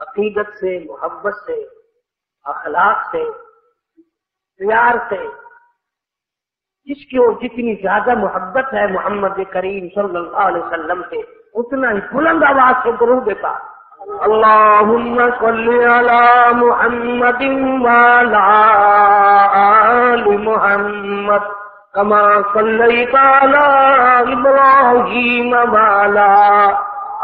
अकीदत से, मोहब्बत से, अखलाक से, प्यार से। जिसकी ओर जितनी ज़्यादा मोहब्बत है मोहम्मद करीम सल्लल्लाहु अलैहि वसल्लम से, उतना ही बुलंद आवाज़ से गुरु देता अल्लाहुम्मा सल्ली अला मुहम्मदिन वाला आलि मुहम्मद, कमा सल्लैता अला इब्राहीम वाला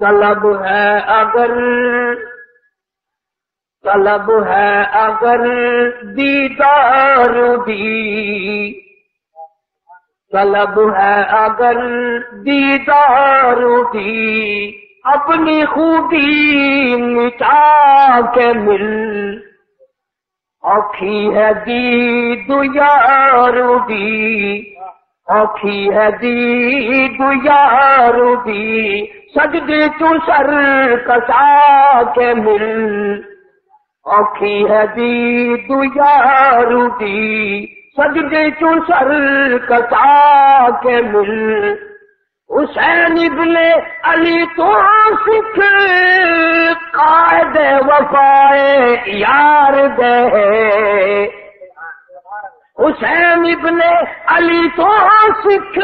तलब है अगर, तलब है अगर दीदार दी तलब है अगर दीदार दी अपनी खूबी मिटा के मिल। औखी है दी दुयार दी औखी है दी दुयार दी सजदे तू सर कसा के मिल। औखी है दी दुयारू दी सजदे चू सर कसा के मिल। हुसैन इब्ने अली तो सिख। कायद वफाए यार दे। हुसैन इब्ने अली तो सिख।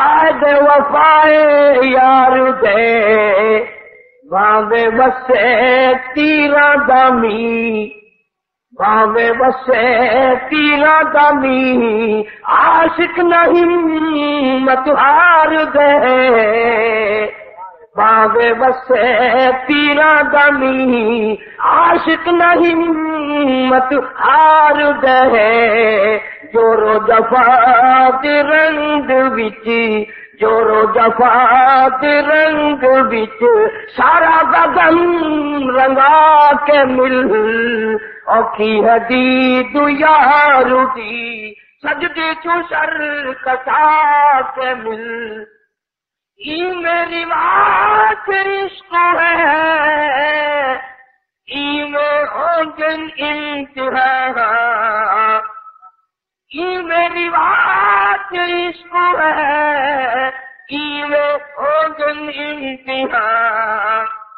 कायद वफाए यार दे। भावे बसे तीरा दामी। भावे बसे तीरा दामी। आशिक नहीं मत हार गए भावे वसे तीरा दामी आशिक नहीं मत हार गए। जोरो जफा रंग बिची, जोरो जफा रंग बिच। सारा गगन रंगा के मिल। औखी हदी दुयारू दी सजदी चू सर कसा के मिल। ई मेरी बात इश्क है। ई में होगन इंतहा। ई मेरी बात इश्क है। ई में होगन इंतहा।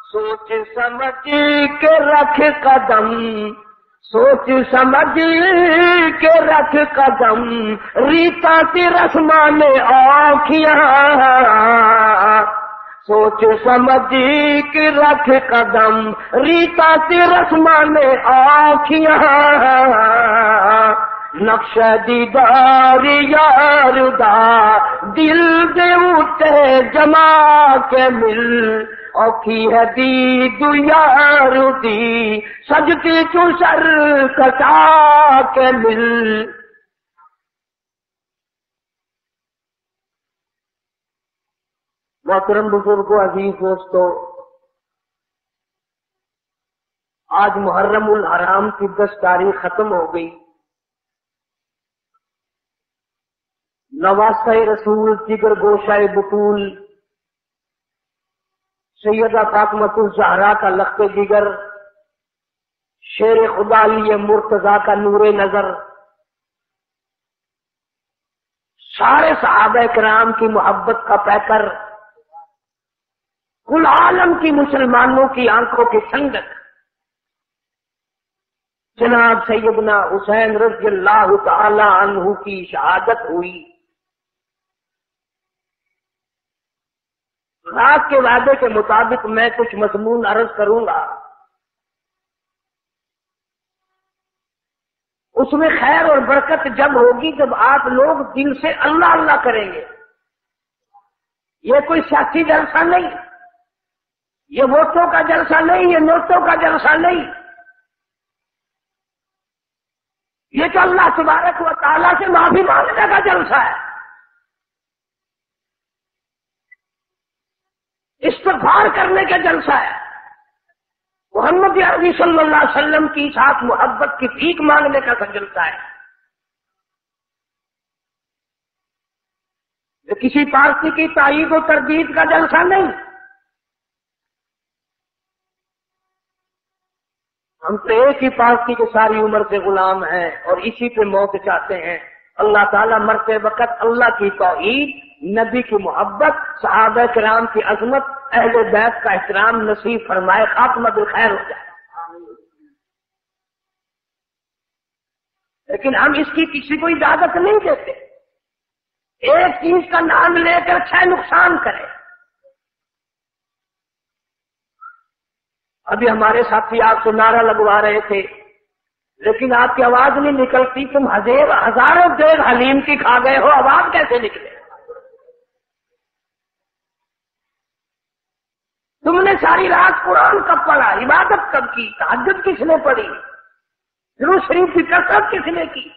सोच समझ के रख कदम। सोच समझ के रख कदम, रीता तिरसमा में आखिया। सोच समझ के रख कदम, रीता की तिरसमा में आखिया। नक्श दीदार यार दा दिल दे उठे जमा के मिल। औखी है दी दुयार दी सजती चू सर कटा के मिल। मोहतरम बुजुर्गो, अज़ीज़ दोस्तों, आज मुहर्रम उल हराम की दस तारीख खत्म हो गई। नवासा रसूल, जिगर गोशाए बुतूल सैयदा फातमतुल जहरा का लख्त दिगर, शेर खुदा मुर्तजा का नूर नज़र। सारे साहब कराम की मोहब्बत का पैकर, कुल आलम की मुसलमानों की आँखों की संगत। जनाब सैदना हुसैन रज़ी तहु की शहादत हुई। रात के वादे के मुताबिक मैं कुछ मजमून अर्ज़ करूँगा। उसमें खैर और बरकत जब होगी, जब आप लोग दिल से अल्लाह अल्लाह करेंगे। ये कोई सियासी जलसा नहीं। ये वोटों का जलसा नहीं, ये नोटों का जलसा नहीं। ये तो अल्लाह तबारक व ताला से माफ़ी मांगने का जलसा है। इस्तफार करने का जलसा है। मोहम्मद अरबी सल्लल्लाहु अलैहि की साथ मोहब्बत की भीख मांगने का जलसा है। जो किसी पार्टी की तारीख और तरदीद का जलसा नहीं। हम तो एक ही पार्टी के सारी उम्र से गुलाम हैं और इसी पे मौत चाहते हैं। अल्लाह ताला मरते वक्त अल्लाह की तोहीद, नबी की मोहब्बत, साहब कराम की अजमत, अहल बैत का एहतराम नसीब फरमाए, खात्मा खैर हो जाए। लेकिन हम इसकी किसी को इजाज़त नहीं देते। एक चीज़ का नाम लेकर छह नुकसान करें। अभी हमारे साथी आपसे नारा लगवा रहे थे। लेकिन आपकी आवाज़ नहीं निकलती, तुम हजेर, हज़ारों देर हलीम की खा गए हो आवाज़ कैसे निकले? तुमने सारी रात कुरान कब पढ़ा, इबादत कब की तहजद किसने पढ़ी? ज़रूर शरीफ की कसरत किसने की?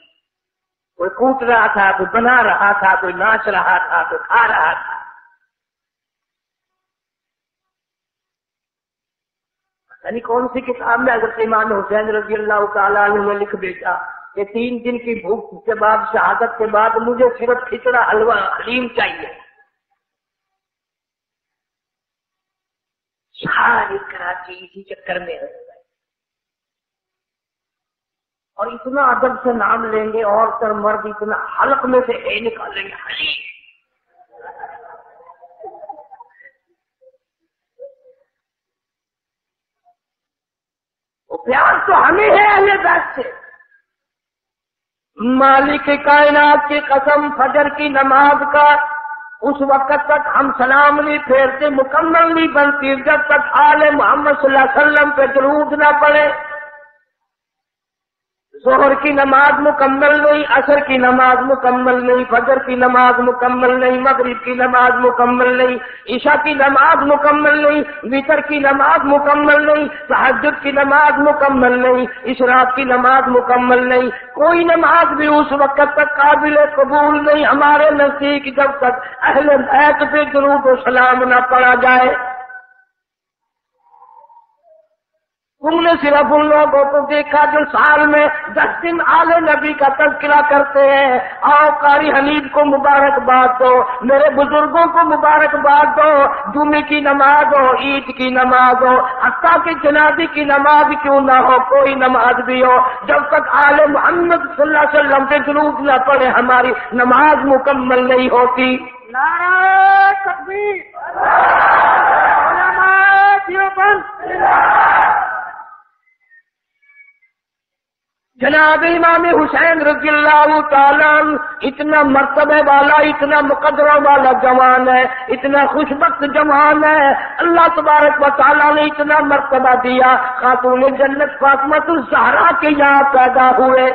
कोई कूट रहा था, कोई बना रहा था, कोई नाच रहा था, कोई खा रहा था। यानी कौन सी किताब में अगर ईमान हुसैन रज़ी अल्लाह ने लिख भेजा कि तीन दिन की भूख के बाद, शहादत के बाद मुझे सिर्फ़ खिचड़ा हलवा हलीम चाहिए। सारी कराची इसी चक्कर में है और इतना अदब से नाम लेंगे और तर मर्द इतना हलक में से ए निकालेंगे, हलीम। प्यार तो हमें है अहले बैत से। मालिक कायनात की कसम, फजर की नमाज़ का, उस वक्त तक हम सलाम नहीं फेरते, मुकम्मल नहीं बनती, जब तक आले मोहम्मद सल्लल्लाहु अलैहि वसल्लम पे दरूद ना पड़े। जोहर की नमाज़ मुकम्मल नहीं, असर की नमाज़ मुकम्मल नहीं, फजर की नमाज़ मुकम्मल नहीं, मगरिब की नमाज़ मुकम्मल नहीं ईशा की नमाज़ मुकम्मल नहीं, वितर की नमाज़ मुकम्मल नहीं तहजद की नमाज़ मुकम्मल नहीं इशरात की नमाज़ मुकम्मल नहीं। कोई नमाज़ भी उस वक्त तक काबिल कबूल नहीं, हमारे नज़दीक जब तक अहले बैत पे ज़रूर सलाम न पड़ा जाए। तुमने सिर्फ़ उन लोगों को देखा जो साल में दस दिन आले नबी का तस्करा करते हैं। आओ कारी हनीद को मुबारकबाद दो मेरे बुज़ुर्गों को मुबारकबाद दो जुमे की नमाज़ हो ईद की नमाज़ हो हत्ता के जनाजी की नमाज़ क्यों ना हो कोई नमाज़ भी हो। जब तक आले मोहम्मद सल्लल्लाहु पे ज़रूर न पड़े हमारी नमाज़ मुकम्मल नहीं होती। नारा तकबीर। जनाब इमाम हुसैन रजील्ला इतना मरतबे वाला, इतना मुकदरों वाला जवान है, इतना खुशबक जवान है। अल्लाह तबारक वाली ने इतना मरतबा दिया। खातून जन्नत फातमत जहरा के यहाँ पैदा हुए।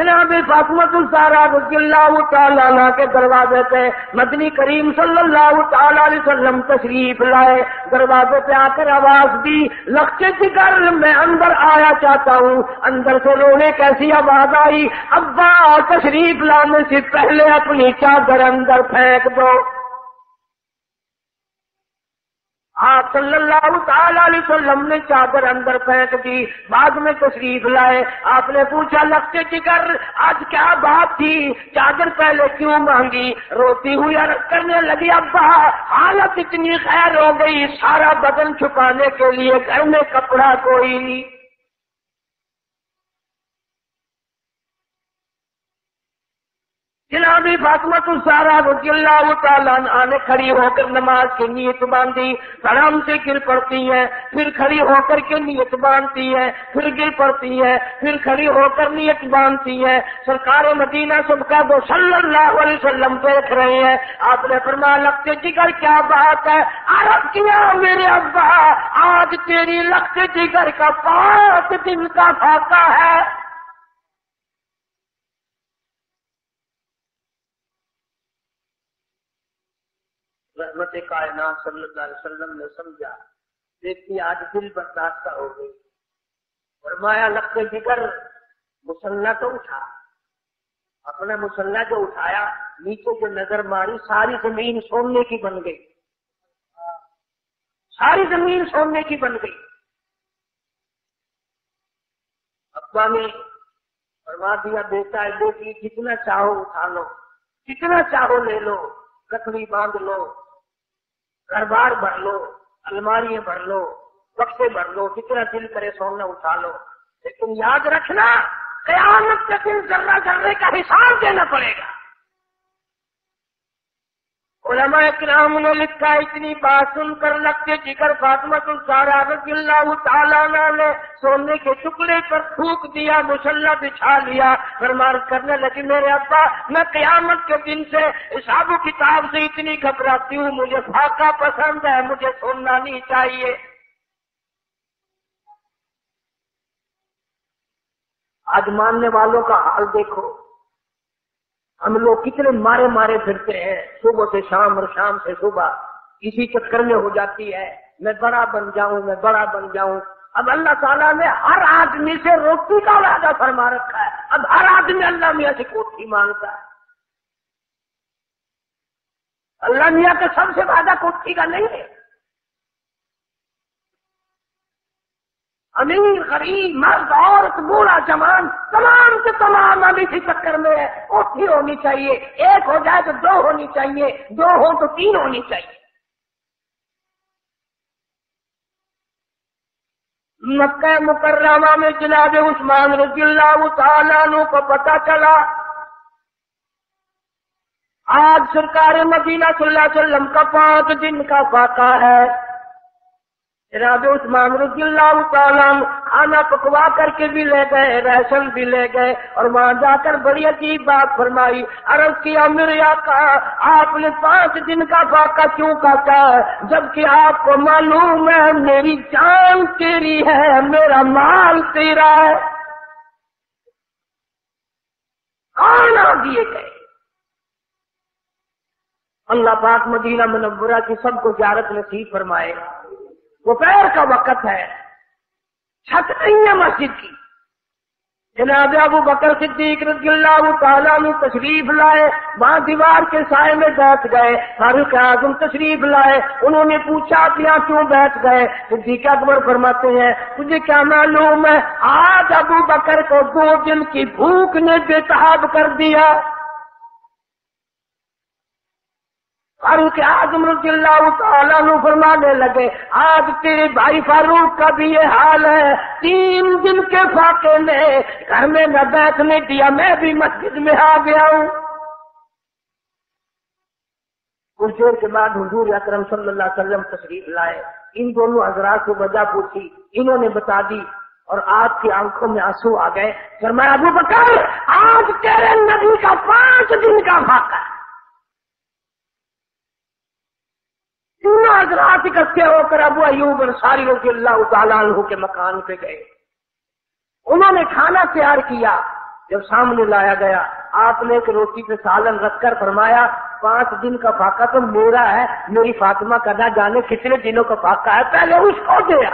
जनाब फातमतुलसारा रजील्ला के दरवाजे पे मदनी करीम वसल्लम तशरीफ़ लाए। दरवाजे पे आकर आवाज़ दी, लक्ष्य जिगर मैं अंदर आया चाहता हूँ। अंदर से रोने कैसी आवाज़ आई? अब्बा, तशरीफ़ लाने से पहले अपनी चादर अंदर फेंक दो। आप सल्लल्लाहु अलैहि वसल्लम ने चादर अंदर फेंक दी, बाद में तशरीफ़ लाए। आपने पूछा लगते जिगर, आज क्या बात थी? चादर पहले क्यों मांगी रोती हुई करने लगी, अब्बा, हालत इतनी खैर हो गई, सारा बदन छुपाने के लिए घर में कपड़ा कोई नहीं। जनाबी फातमत सारा आने खड़ी होकर नमाज़ की नीयत बांधी। आराम से गिर पड़ती है, फिर खड़ी होकर के नीयत बांधती है, फिर गिर पड़ती है, फिर खड़ी होकर नीयत बांधती है। सरकार मदीना सबका दो वसल्लम देख रहे हैं। आपने फरमा लगते जिगर क्या बात है? अरब किया मेरे अब्बा, आज तेरी लगते जिगर का पाँच दिन का फाका है। रहमत कायनात सल्लल्लाहु अलैहि वसल्लम ने समझा देखिए, आज दिल बर्दाश्त हो गई। फरमाया लगते जिगर मुसल्ला तो उठा। अपना मुसल्ला जो उठाया, नीचे जो नज़र मारी, सारी ज़मीन सोने की बन गई। सारी ज़मीन सोने की बन गई। अब्बा ने फरमा दिया, बेटा बेटी जितना चाहो उठा लो, जितना चाहो ले लो कथड़ी बाँध लो घर बार भर लो अलमारी भर लो, बक्से भर लो, जितना दिल करे सोना उठा लो। लेकिन याद रखना, कयामत के दिन जर्रा जर्रे का हिसाब देना पड़ेगा। उलमाम ने लिखा इतनी बात सुनकर लगते जिगर फातमत सारा ने सोने के टुकड़े पर थूक दिया, मुसल्ला बिछा लिया। फरमान करने लगी, मेरे अब्बा, मैं कयामत के दिन से हिसाब किताब से इतनी घबराती हूँ, मुझे फाका पसंद है, मुझे सोना नहीं चाहिए। आज मानने वालों का हाल देखो। हम लोग कितने मारे मारे फिरते हैं, सुबह से शाम और शाम से सुबह। इसी चक्कर में हो जाती है, मैं बड़ा बन जाऊँ, मैं बड़ा बन जाऊँ। अब अल्लाह ताला ने हर आदमी से रोटी का वादा फरमा रखा है। अब हर आदमी अल्लाह मियाँ से कोठी माँगता है। अल्लाह मियाँ के सबसे वादा कोठी का नहीं है। अमीर, गरीब, मर्द, औरत, बूढ़ा, जवान, तमाम से तमाम अभी इसी चक्कर में है। उठी होनी चाहिए। एक हो जाए तो दो होनी चाहिए। दो हो तो तीन होनी चाहिए। मक्का मुकर्रमा में जनाब उस्मान रजील्ला को पता चला, आज सरकार मदीना वसल्लम का पाँच दिन का फाका है। जनाब उस्मान खाना पकवा करके भी ले गए, राशन भी ले गए और वहाँ जाकर बड़ी अजीब बात फरमाई, अरब किया मेरे आका आपने पाँच दिन का फाका क्यों काटा जबकि आपको मालूम है, मेरी जान तेरी है, मेरा माल तेरा है। खाना दिए गए? अल्लाह पाक मदीना मनवरा की सबको जारत नसीब फरमाएगा दोपहर का वक्त है। छत नहीं है मस्जिद की। जनाब अबू बकर सिद्दीक रजील्लाहु तशरीफ़ लाए वहाँ दीवार के साय में बैठ गए, फारूक आज़म तशरीफ़ लाए, उन्होंने पूछा आप क्यों बैठ गए? सिद्दीक अकबर फरमाते हैं तुझे क्या मालूम है, आज अबू बकर को दो दिन की भूख ने बेतहाब कर दिया। फारूक आज़म रजील्लाहु फरमाने लगे, आज तेरे भाई फारूक का भी ये हाल है। तीन दिन के फाके में घर में न बैठने दिया, मैं भी मस्जिद में आ गया हूँ। कुछ देर के बाद हजूर अकरम वसल्लम तशरीफ़ लाए। इन दोनों हजरात को वजह पूछी, इन्होंने बता दी, और आपकी आँखों में आँसू आ गए। फरमाया, अबू बकर, आज तेरे नबी का पाँच दिन का फाका हजरात इकट्ठे होकर अबू अयूब अंसारी रज़ी अल्लाह के मकान पे गए। उन्होंने खाना तैयार किया। जब सामने लाया गया, आपने एक रोटी पे सालन रखकर फरमाया, पाँच दिन का फाका तो मेरा है, मेरी फातिमा का ना जाने कितने दिनों का फाका है, पहले उसको दिया।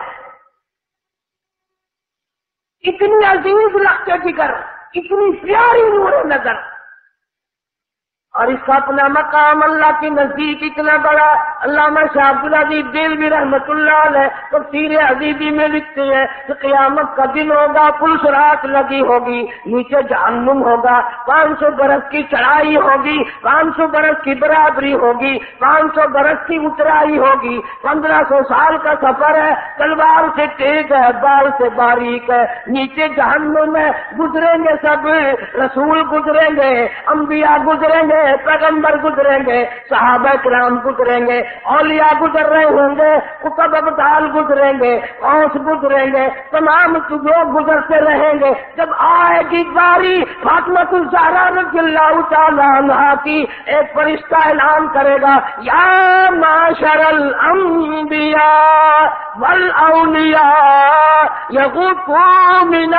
इतनी अज़ीज़ लगते जिगर, इतनी प्यारी नूर नज़र। और इसका अपना मकाम अल्लाह के नज़दीक इतना बड़ा अल्लाह शाहबुल्लाजीब दिल भी रहमतुल्लाह है तो सीर अजीबी में लिखते हैं कि क्यामत का दिन होगा पुलिस रात लगी होगी, नीचे जहन्नुम होगा, पाँच सौ बरस की चढ़ाई होगी, पाँच सौ बरस की बराबरी होगी, पाँच सौ बरस की उतराई होगी, पंद्रह सौ साल का सफ़र है, तलवार से तेज है, बाल से बारीक है, नीचे जहन्नुम में गुजरेंगे सब, रसूल गुजरेंगे, अंबिया गुजरेंगे, पैगंबर गुजरेंगे साहब कराम गुजरेंगे औलिया गुजर रहे होंगे, कुतब अबदाल गुजरेंगे, औस गुजरेंगे, तमाम लोग गुजरते रहेंगे। जब आएगी बारी फातमतुल जहरा रजील्ला की, एक फरिश्ता ऐलान करेगा, या माशरल अंबिया वल औलिया यगुफू मिन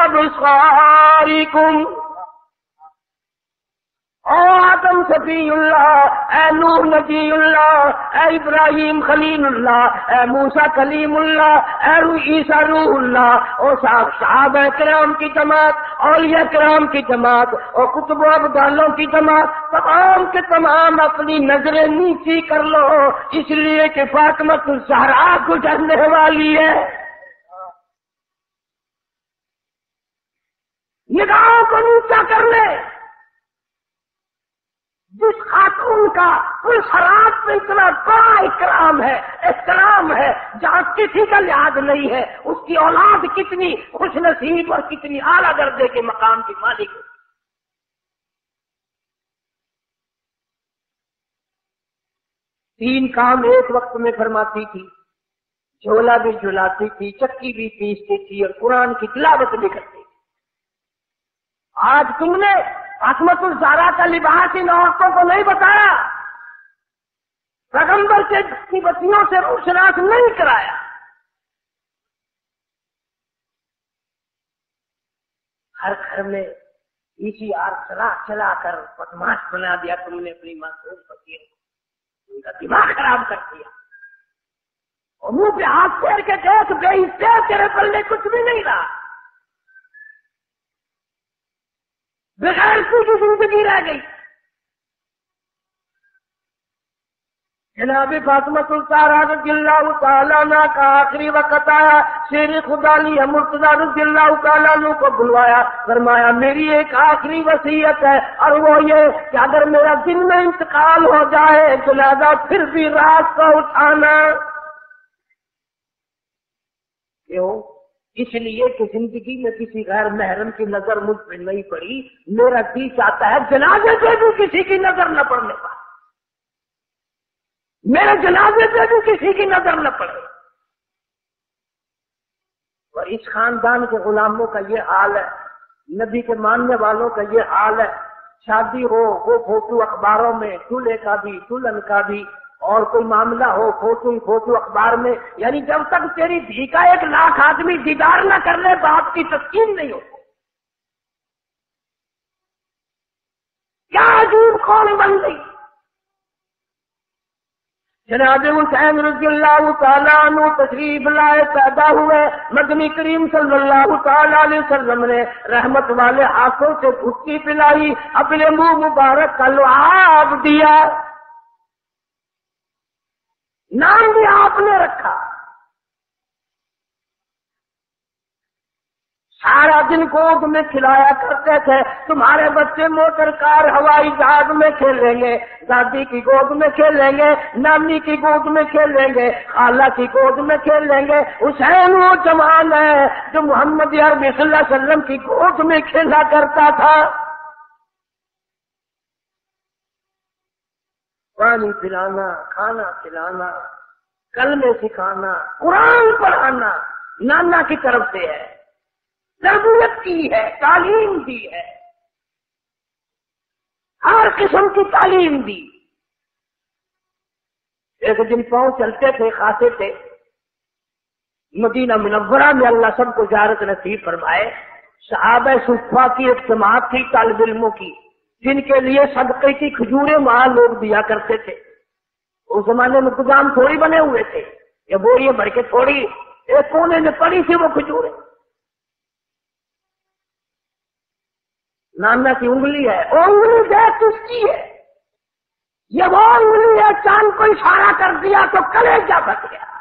आदम सफीउल्लाह, ए नूह नबीउल्लाह, ए इब्राहिम खलीलुल्लाह, ए मूसा कलीमुल्लाह, ए ईसा रूहुल्लाह, ओ साहब साहब कराम की जमात, औलिया कराम की जमात और कुतुब अबदालों की जमात, तमाम के तमाम अपनी नज़रें नीची कर लो, इसलिए कि फातमत सहरा गुजरने वाली है। निगाहों को नीचा कर ले। जिस खातून का, उस हालात में इतना बड़ा इकराम है इकराम है, जहाँ किसी का लिहाज नहीं है, उसकी औलाद कितनी खुश नसीब और कितनी आला दर्जे के मकाम की मालिक है। तीन काम एक वक्त में फरमाती थी, झोला भी झुलाती थी, चक्की भी पीसती थी और कुरान की तिलावत भी करती थी। आज तुमने असमतुल जारा का लिबास इन औरतों को नहीं बताया। पैगंबर के की से रोशनास नहीं कराया। हर घर में इसी आर चला चला कर बदमाश बना दिया तुमने अपनी मासूम पति उनका दिमाग खराब कर दिया। और मुँह पे हाथ फेर के देख बेहिस्से तेरे पल्ले कुछ भी नहीं रहा। बगैर की ज़िंदगी रह गई। जनाब ताला का आखिरी वक्त आया, शेर खुदा लिया मुर्तदा रजिल्ला को बुलवाया, फरमाया, मेरी एक आखिरी वसीयत है, और वो ये कि अगर मेरा दिन में इंतकाल हो जाए तो जनाजा फिर भी रात को उठाना। क्यों? इसलिए कि ज़िंदगी में किसी गैर महरम की नज़र मुझ पर नहीं पड़ी। मेरा जी चाहता है जनाजे से भी किसी की नज़र न पड़ने पाए। मेरे जनाजे से भी किसी की नज़र न पड़े। और इस खानदान के गुलामों का ये हाल है, नबी के मानने वालों का ये हाल है। शादी हो, वो फ़ोटो अखबारों में, दूल्हे का भी, दुल्हन का भी और कोई मामला हो, फ़ोटो ही फ़ोटो अखबार में, यानी जब तक तेरी धी का एक लाख आदमी दीदार न कर ले बाप की तस्कीन नहीं हो। क्या अजीब कौन बन गई? जनाब हुसैन रजील्लाहु तशरीफ़ लाए, पैदा हुए मदनी करीम सल्लल्लाहु अलैहि वसल्लम ने, रहमत वाले हाथों से भुक्की पिलाई, अपने मुँह मुबारक का लुआब दिया। नाम भी आपने रखा। सारा दिन गोद में खिलाया करते थे, तुम्हारे बच्चे मोटर कार, हवाई जहाज़ में खेलेंगे, दादी की गोद में खेलेंगे, नानी की गोद में खेलेंगे, खाला की गोद में खेलेंगे। हुसैन वो जवान है जो मोहम्मद अरबी वसल्लम की गोद में खेला करता था। पानी पिलाना, खाना खिलाना कल में सिखाना, कुरान पढ़ाना, नाना की तरफ़ से है। तरबियत की है, तालीम दी है। हर किस्म की तालीम दी। एक दिन पाँव चलते थे, खाते थे। मदीना मुनवरा में अल्लाह सबको जारत नसीब फरमाए साहब सुफा की एक जमात थी, तालब इल्मों की। जिनके लिए सदक़े की खजूरें वहाँ लोग दिया करते थे। उस जमाने में गुदाम थोड़ी बने हुए थे। ये बोरिए भर के थोड़ी, एक कोने में पड़ी थी वो खजूरें। नाना की उंगली है, उंगली देख किसकी है? ये वो उंगली है, चाँद को इशारा कर दिया तो कलेजा बच गया।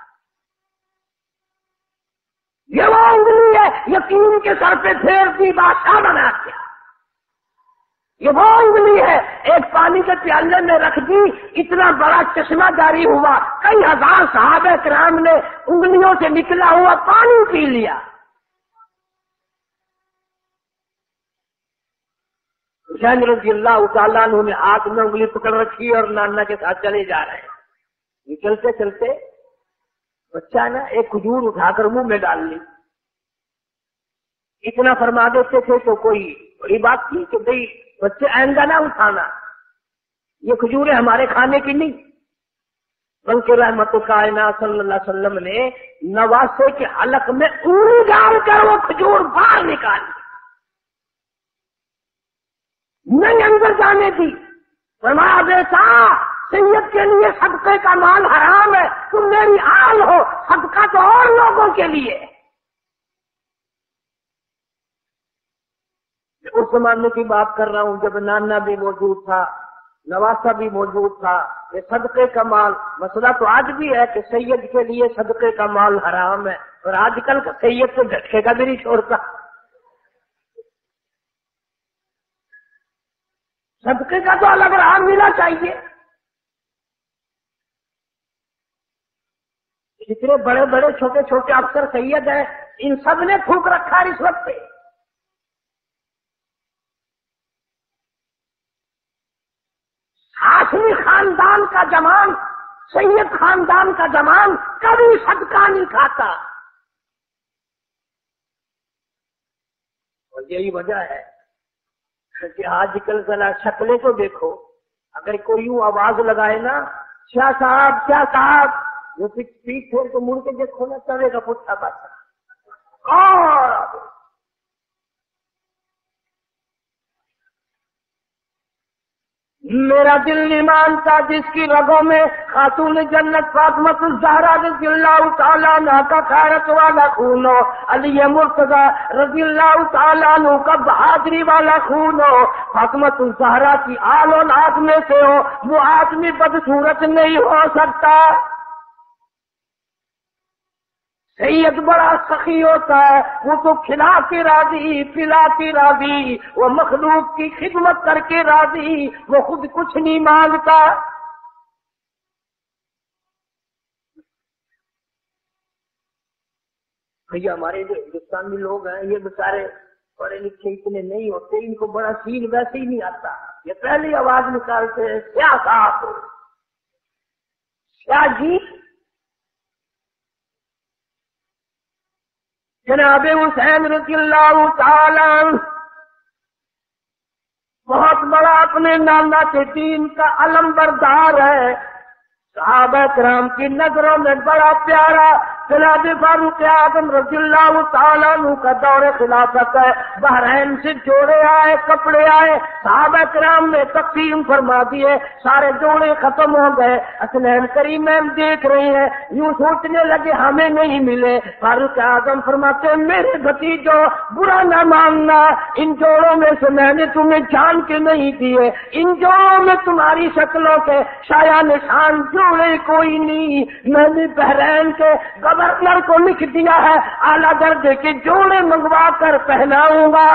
ये वो उंगली है, यकीन के सर पे फेर दी, बादशाह बना दिया। ये वो उंगली है। एक पानी के प्याले में रख दी, इतना बड़ा चश्मा जारी हुआ। कई हज़ार साहब कराम ने उंगलियों से निकला हुआ पानी पी लिया। हुसैन रज़ी अल्लाह ने हाथ में उंगली पकड़ रखी और नाना के साथ चले जा रहे हैं। ये चलते चलते बच्चा ना एक खजूर उठाकर मुँह में डाल ली। इतना फरमा देते थे तो कोई बड़ी बात थी कि भाई बच्चे आएँगा ना उठाना। ये खजूरें हमारे खाने की नहीं। बल्कि रहमत कायना सल्लल्लाहु ने नवासे के हलक में उंगली डालकर वो खजूर बाहर निकाली नहीं अंदर जाने दी। फरमाया, बेटा, सैयद के लिए सबके का माल हराम है। तुम मेरी आल हो। सबका तो और लोगों के लिए उस जमाने की बात कर रहा हूँ, जब नाना भी मौजूद था, नवासा भी मौजूद था, ये सदक़े का माल, मसला तो आज भी है कि सैयद के लिए सदक़े का माल हराम है, और आजकल का सैयद तो झटके का भी नहीं छोड़ता। सदक़े का तो अलग राम मिलना चाहिए। जितने बड़े बड़े छोटे छोटे अफसर सैयद है, इन सबने फूक रखा है इस वक्त पे। हाशमी खानदान का जमान, सैयद खानदान का जमान कभी सदका नहीं खाता। और यही वजह है कि आजकल जरा शक्लें तो देखो, अगर कोई यूँ आवाज़ लगाए ना, क्या साहब क्या साहब, वो पीठ छोड़ के मुड़ के देखो ना, चलेगा पुट्ठा पाछा और मेरा दिल नहीं मानता जिसकी रगों में खातून जन्नत फातमत जहरा तआला ना का खैरत वाला खून हो। अली मुर्तजा रजील्ला का बहादुरी वाला खून हो। फातमत जहरा की आलो नाद में से हो, वो आदमी बदसूरत नहीं हो सकता। सैयद बड़ा सखी होता है, वो तो खिला के राज़ी पिला के राज़ी, वो मखलूक की खिदमत करके राज़ी, वो खुद कुछ नहीं माँगता। भैया, हमारे जो हिंदुस्तानी लोग हैं, ये बेचारे पढ़े लिखे इतने नहीं होते, इनको बड़ा सीन वैसे ही नहीं आता। ये पहली आवाज़ निकालते हैं, क्या साहब क्या जी? जनाब हुसैन रजील्ला बहुत बड़ा अपने नाना के दीन का अलम बरदार है। साहब राम की नज़रों में बड़ा प्यारा जनाब फारूक आदम रजील्ला का दौरे खिलाफत है। बहरैन से जोड़े आए, कपड़े आए, साहब कराम ने तकसीम फरमा दिए सारे जोड़े खत्म हो गए। असलैन करीम हम देख रहे हैं। यूँ सोचने लगे, हमें नहीं मिले। फारूक आदम फरमाते मेरे भतीजो, बुरा न मानना। इन जोड़ों में से मैंने तुम्हें जान के नहीं दिए। इन जोड़ों में तुम्हारी शक्लों के शाया निशान जोड़े कोई नहीं। मैंने बहरैन के गवर्नर को लिख दिया है, आला दर्जे के जोड़े मंगवा कर पहनाऊँगा।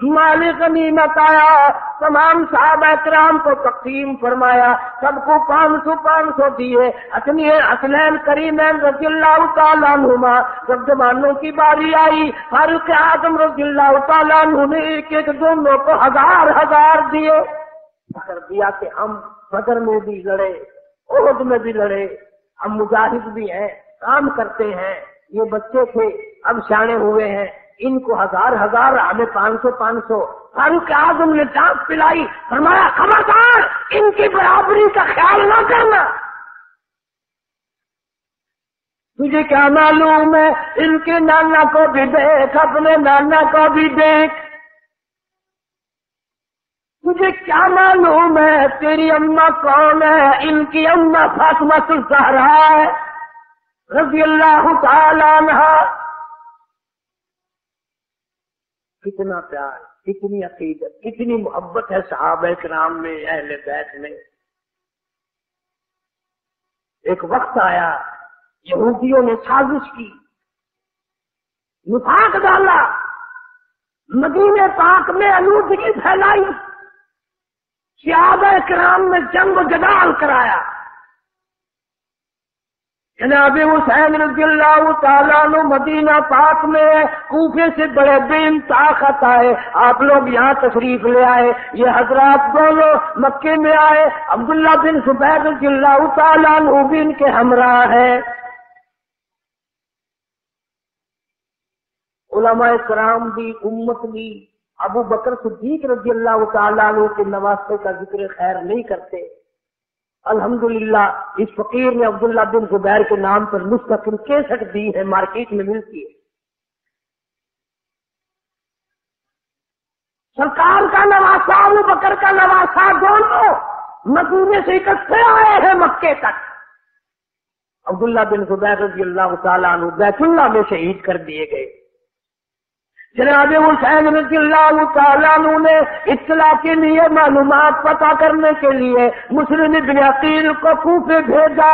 मालिक नीमत आया, तमाम साहब कराम को तकसीम फरमाया, सबको पाँच सौ पाँच सौ दिए। असनी असलैन करीमैन रजील्लाहुमा जब जमानों की बारी आई, फारूक आज़म रजील्लाहु ने एक एक दोनों को हज़ार हज़ार दिए। कर दिया कि हम बदर में भी लड़े, ओहद में भी लड़े, हम मुजाहिद भी हैं, काम करते हैं, ये बच्चे थे, अब सियाणे हुए हैं, इनको हज़ार हज़ार, हमें पाँच सौ पाँच सौ। फारूक आज़म ने डांस पिलाई, फरमाया, खबरदार, इनकी बराबरी का ख्याल न करना। तुझे क्या मालूम है, इनके नाना को भी देख, अपने नाना को भी देख। तुझे क्या मालूम है? तेरी अम्मा कौन है? इनकी अम्मा फातमा सुजहरा है। रज़ी अल्लाह कितना प्यार, कितनी अकीदत, कितनी मोहब्बत है साहब कराम में, अहले बैत में। एक वक्त आया, यहूदियों ने साजिश की। निफाक डाला। मदीने पाक में आलूदगी फैलाई। सियाब कराम में जंग जदाल कराया। जनाब हुसैन रजील्ला मदीना पाक में कूफे से बड़े बेन ताकत आए। आप लोग यहाँ तशरीफ़ ले आए। ये हजरात दोनों मक्के में आए। अब्दुल्ला बिन सुबैर रजील्ला भी इनके हमरा है। उलमा कराम भी, उम्मत भी अबू बकर सिद्दीक रज़ी अल्लाह तु के नवासे का ज़िक्र खैर नहीं करते। अल्हम्दुलिल्लाह, इस फकीर ने अब्दुल्ला बिन जुबैर के नाम पर मुस्तकिल केसट दी है, मार्केट में मिलती है। सरकार का नवासा, अबू बकर का नवासा, दोनों मदीने से इकट्ठे आए हैं मक्के तक। अब्दुल्ला बिन जुबैर रज़ी अल्लाह तु में शहीद कर दिए गए। जनाब हुसैन रजील्लाहु ने इतला के लिए मालूम पता करने के लिए मुस्लिम बिन को कूफे भेजा।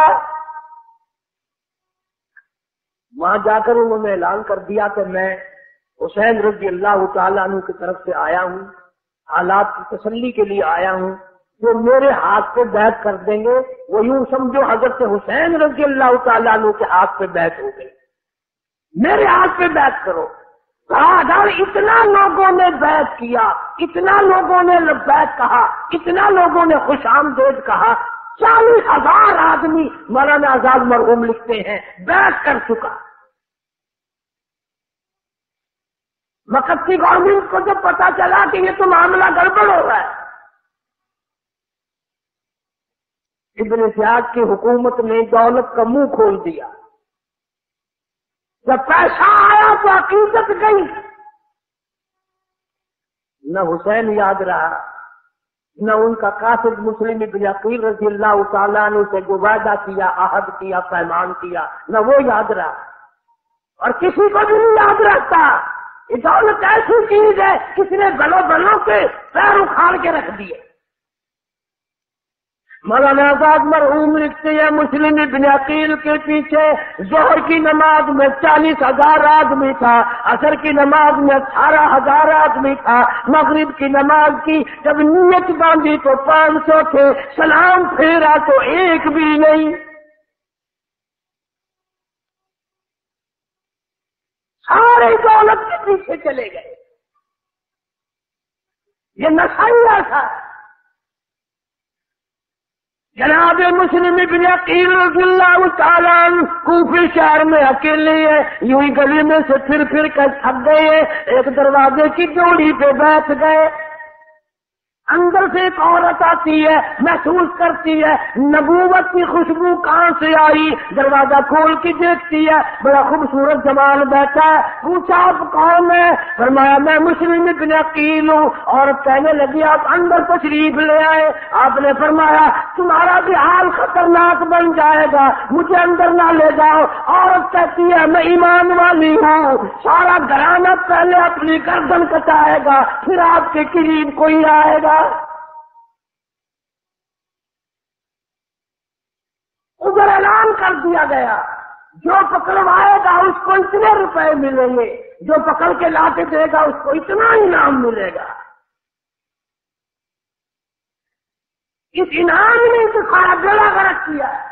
वहाँ जाकर उन्होंने ऐलान कर दिया कि मैं हुसैन रज़ी अल्लाह तु की तरफ़ से आया हूँ, हालात की तसल्ली के लिए आया हूँ। जो मेरे हाथ पे बैठ कर देंगे, वो यूँ समझो हज़रत हुसैन रज़ी अल्लाह तु के हाथ पे बैठ हो गए मेरे हाथ पे बैठ करो। अगर इतना लोगों ने बैत किया, इतना लोगों ने बैत कहा, इतना लोगों ने खुश आमदेद कहा, चालीस हज़ार आदमी मौलाना आज़ाद मरहूम लिखते हैं, बैत कर चुका। मकत्ती गवर्नमेंट को जब पता चला कि ये तो मामला गड़बड़ हो रहा है। इबन की हुकूमत ने दौलत का मुँह खोल दिया। जब पैसा आया तो अकीदत गई। न हुसैन याद रहा, न उनका कासिद मुस्लिम यकील रज़ी अल्लाह ने उसे वायदा किया आहद किया पैमान किया, न वो याद रहा। और किसी को भी नहीं याद रहता। ये दौलत ऐसी चीज़ है, किसी ने गलों गलों के पैर उखाड़ के रख दिए। मौलाना आज़ाद मरहूम लिखते हैं, मुस्लिम इबन अकील के पीछे जोहर की नमाज़ में चालीस हज़ार आदमी था, असर की नमाज़ में अठारह हज़ार आदमी था, मगरिब की नमाज़ की जब नीयत बांधी तो पाँच सौ थे, सलाम फेरा तो एक भी नहीं। सारे दौलत के पीछे चले गए। ये नशाइया था। जनाब मुस्लिम बिन अकील कूफे शहर में अकेले है, यूँ ही गली में से फिर फिर कर थक गए एक दरवाजे की जोड़ी पे बैठ गए। अंदर से एक औरत आती है, महसूस करती है, नबूवत की खुशबू कहाँ से आई? दरवाज़ा खोल के देखती है, बड़ा खूबसूरत जमाल बैठा है, पूछा, आप कौन है? फरमाया, मैं मुस्लिम बिन अकील हूँ। औरत कहने लगी, आप अंदर तशरीफ़ ले आए। आपने फरमाया, तुम्हारा भी हाल खतरनाक बन जाएगा, मुझे अंदर ना ले जाओ। औरत कहती है, मैं ईमान वाली हूँ, सारा घराना पहले अपनी गर्दन कटाएगा, फिर आपके करीब कोई आएगा। उधर ऐलान कर दिया गया। जो पकड़वाएगा उसको इतने रुपए मिलेंगे। जो पकड़ के लाके देगा उसको इतना इनाम मिलेगा। इस इनाम ने तो सारा बेड़ा गर्क किया।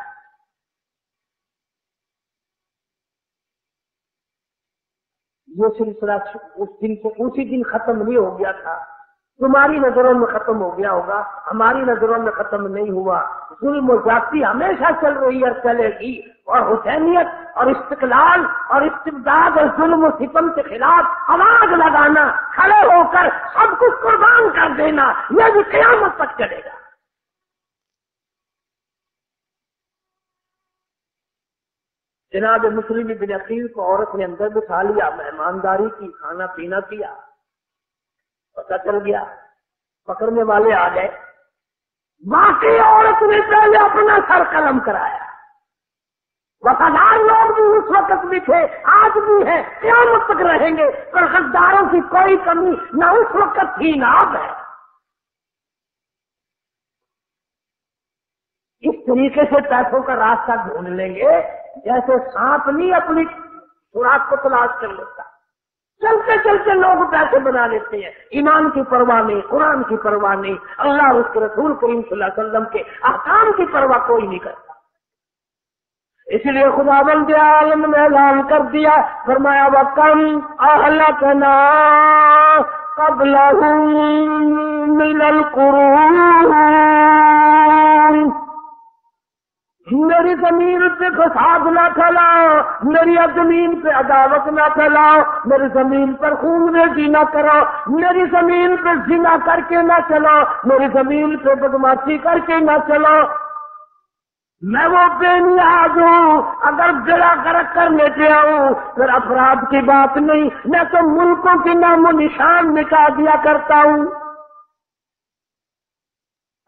ये सिलसिला उस दिन से उसी दिन खत्म नहीं हो गया था। तुम्हारी नज़रों में खत्म हो गया होगा, हमारी नज़रों में खत्म नहीं हुआ। जुल्म जाति हमेशा चल रही है चलेगी। और हुसैनियत और इस्तकलाल और इस्तेदाद और जुल्म सितम के खिलाफ आवाज़ लगाना, खड़े होकर सब कुछ कुर्बान कर देना, यह भी क्यामत तक चलेगा। जनाब मुस्लिम बिन अकील को औरत ने अंदर बिठा लिया, मेहमानदारी की खाना पीना किया। पता चल गया। पकड़ने वाले आ गए। बाकी औरत ने पहले अपना सर कलम कराया। वफादार लोग भी उस वक्त भी थे, आज भी है क्यों तक रहेंगे, पर गद्दारों की कोई कमी न उस वक्त थी, न अब है। इस तरीके से पैसों का रास्ता ढूंढ लेंगे, जैसे सांप नहीं अपनी सुराग को तलाश कर लेता। चलते चलते लोग पैसे बना लेते हैं। ईमान की परवाह नहीं, कुरान की परवाह नहीं, अल्लाह उसके रसूल करीम वसल्लम के आकाम की परवाह कोई नहीं करता। इसलिए खुदा बंद आलम ने ऐलान कर दिया, फरमाया वकम अहलकना कबला मिलल कुरून। मेरी ज़मीन पे फसाद ना फैलाओ, मेरी ज़मीन पे अदावत ना फैलाओ, मेरी ज़मीन पर खून रेजी ना करो, मेरी ज़मीन पे जिना करके ना चलो, मेरी ज़मीन पे बदमाशी करके ना चलो। मैं वो बेनियाज हूँ, अगर बेड़ा गर्क कर लेते आऊँ, फिर अपराध की बात नहीं, मैं तो मुल्कों के नामो निशान मिटा दिया करता हूँ।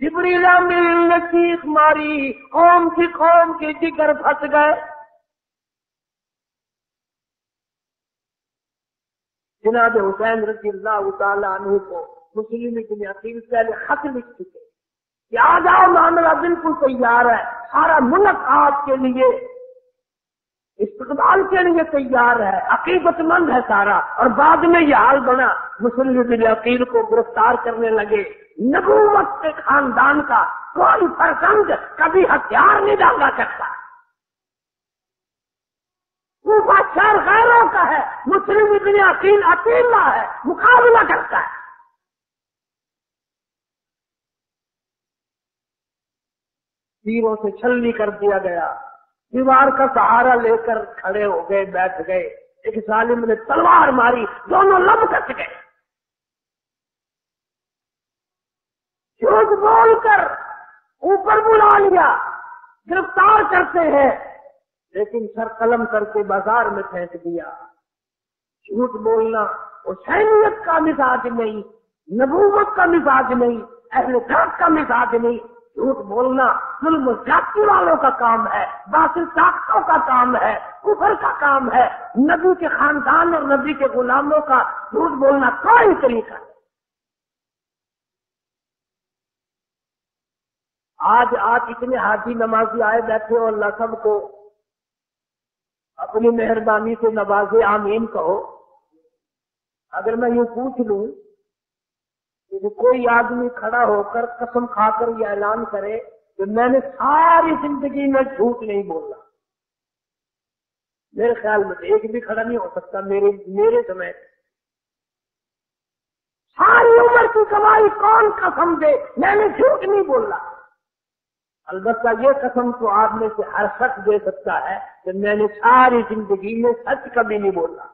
जिबरीला मिल ने चीख मारी कौम की कौम के जिगर फंस गए जनाब हुसैन रजी अल्लाह को मुस्लिम की अकील पहले खत लिख चुके कि आ जाओ मामला बिल्कुल तैयार है सारा मुल्क आज के लिए इस्तकबाल के लिए तैयार है अकीबतमंद है सारा। और बाद में यह हाल बना, मुस्लिम अकील को गिरफ़्तार करने लगे। नबूवत के खानदान का कोई फरसंग कभी हथियार नहीं डाला करता कूफा शहर गैरों का है, मुस्लिम इतनी अकील अकेला है, मुकाबला करता है। तीरों से छलनी कर दिया गया। दीवार का सहारा लेकर खड़े हो गए, बैठ गए। एक सालिम ने तलवार मारी, दोनों लब कट गए। झूठ बोलकर ऊपर बुला लिया। गिरफ़्तार करते हैं, लेकिन सर कलम करके बाज़ार में फेंक दिया। झूठ बोलना और सैनियत का मिजाज नहीं, नबूवत का मिजाज नहीं, अहल का मिजाज नहीं। झूठ बोलना जुल्म जाति वालों का काम है, बासिल ताकतों का काम है, कुफर का काम है। नबी के खानदान और नबी के गुलामों का झूठ बोलना कोई तरीका आज आप इतने हाथी नमाजी आए बैठे और अल्लाह सबको, अपनी मेहरबानी से नवाजे आमीन कहो। अगर मैं यूँ पूछ लू कि कोई आदमी खड़ा होकर कसम खाकर यह ऐलान करे कि मैंने सारी ज़िंदगी में झूठ नहीं बोला। मेरे ख्याल में एक भी खड़ा नहीं हो सकता मेरे मेरे समय सारी उम्र की कमाई कौन कसम दे? मैंने झूठ नहीं बोला। अलबत्ता ये कसम तो आप में से हर शख्स दे सकता है कि मैंने सारी ज़िंदगी में सच कभी नहीं बोला।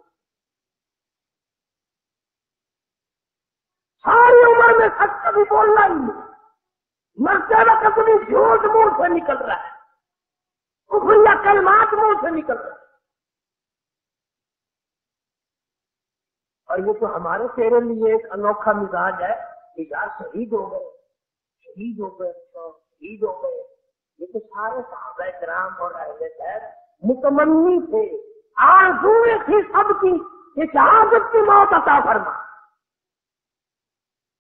सारी में सच कभी बोलना ही नहीं। मरते वक्त भी झूठ मुँह से निकल रहा है। उफरिया कलमात मुँह से निकल रहा है। और ये तो हमारे तेरे लिए एक अनोखा मिजाज है कि यार शहीद हो गए, शहीद हो गए, शहीद हो गए। ये तो सारे साहब ग्राम और अहले शहर मुतमनी थे। आरजुए थी सबकी कि शहादत की मौत अता फरमा।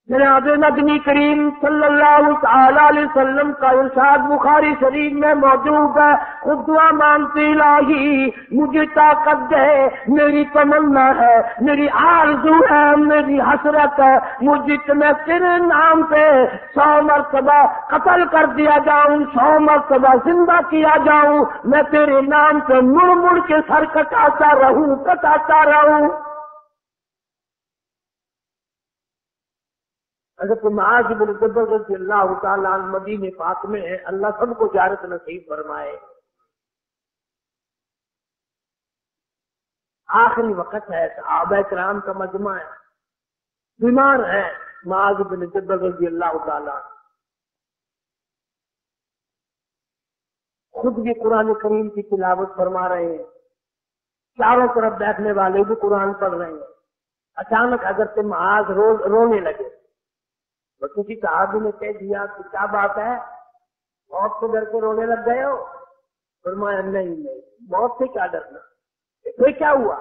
जनाब नदनी करीम सल्लल्लाहु अलैहि वसल्लम का इरशाद बुखारी शरीफ में मौजूद है। खुद दुआ मांगती लाही मुझे ताकत दे, मेरी तमन्ना है, मेरी आरज़ू है, मेरी हसरत है। मुझे मैं तेरे नाम पे सौ मरतबा कत्ल कर दिया जाऊँ, सौ मरतबा ज़िंदा किया जाऊँ। मैं तेरे नाम पे मुड़ मुड़ के सर कटाता रहूँ कटाता रहूँ। अगर बिन ज़बरदस्त अल्लाह मदीने पाक में है, अल्लाह सबको जारत नसीब फरमाए। आखिरी वक्त है आब कराम का मजमा है, बीमार है माज बिन ज़बरदस्त अल्लाह खुद भी कुरान करीम की तिलावत फरमा रहे हैं, चारों तरफ़ बैठने वाले भी कुरान पढ़ रहे हैं। अचानक अगर तुम आज रोज रोने लगे। तो किसी कहा भी कह दिया कि क्या बात है? मौत तो डर के रोने लग गए हो? फरमाया, नहीं नहीं मौत से क्या डरना फिर क्या हुआ?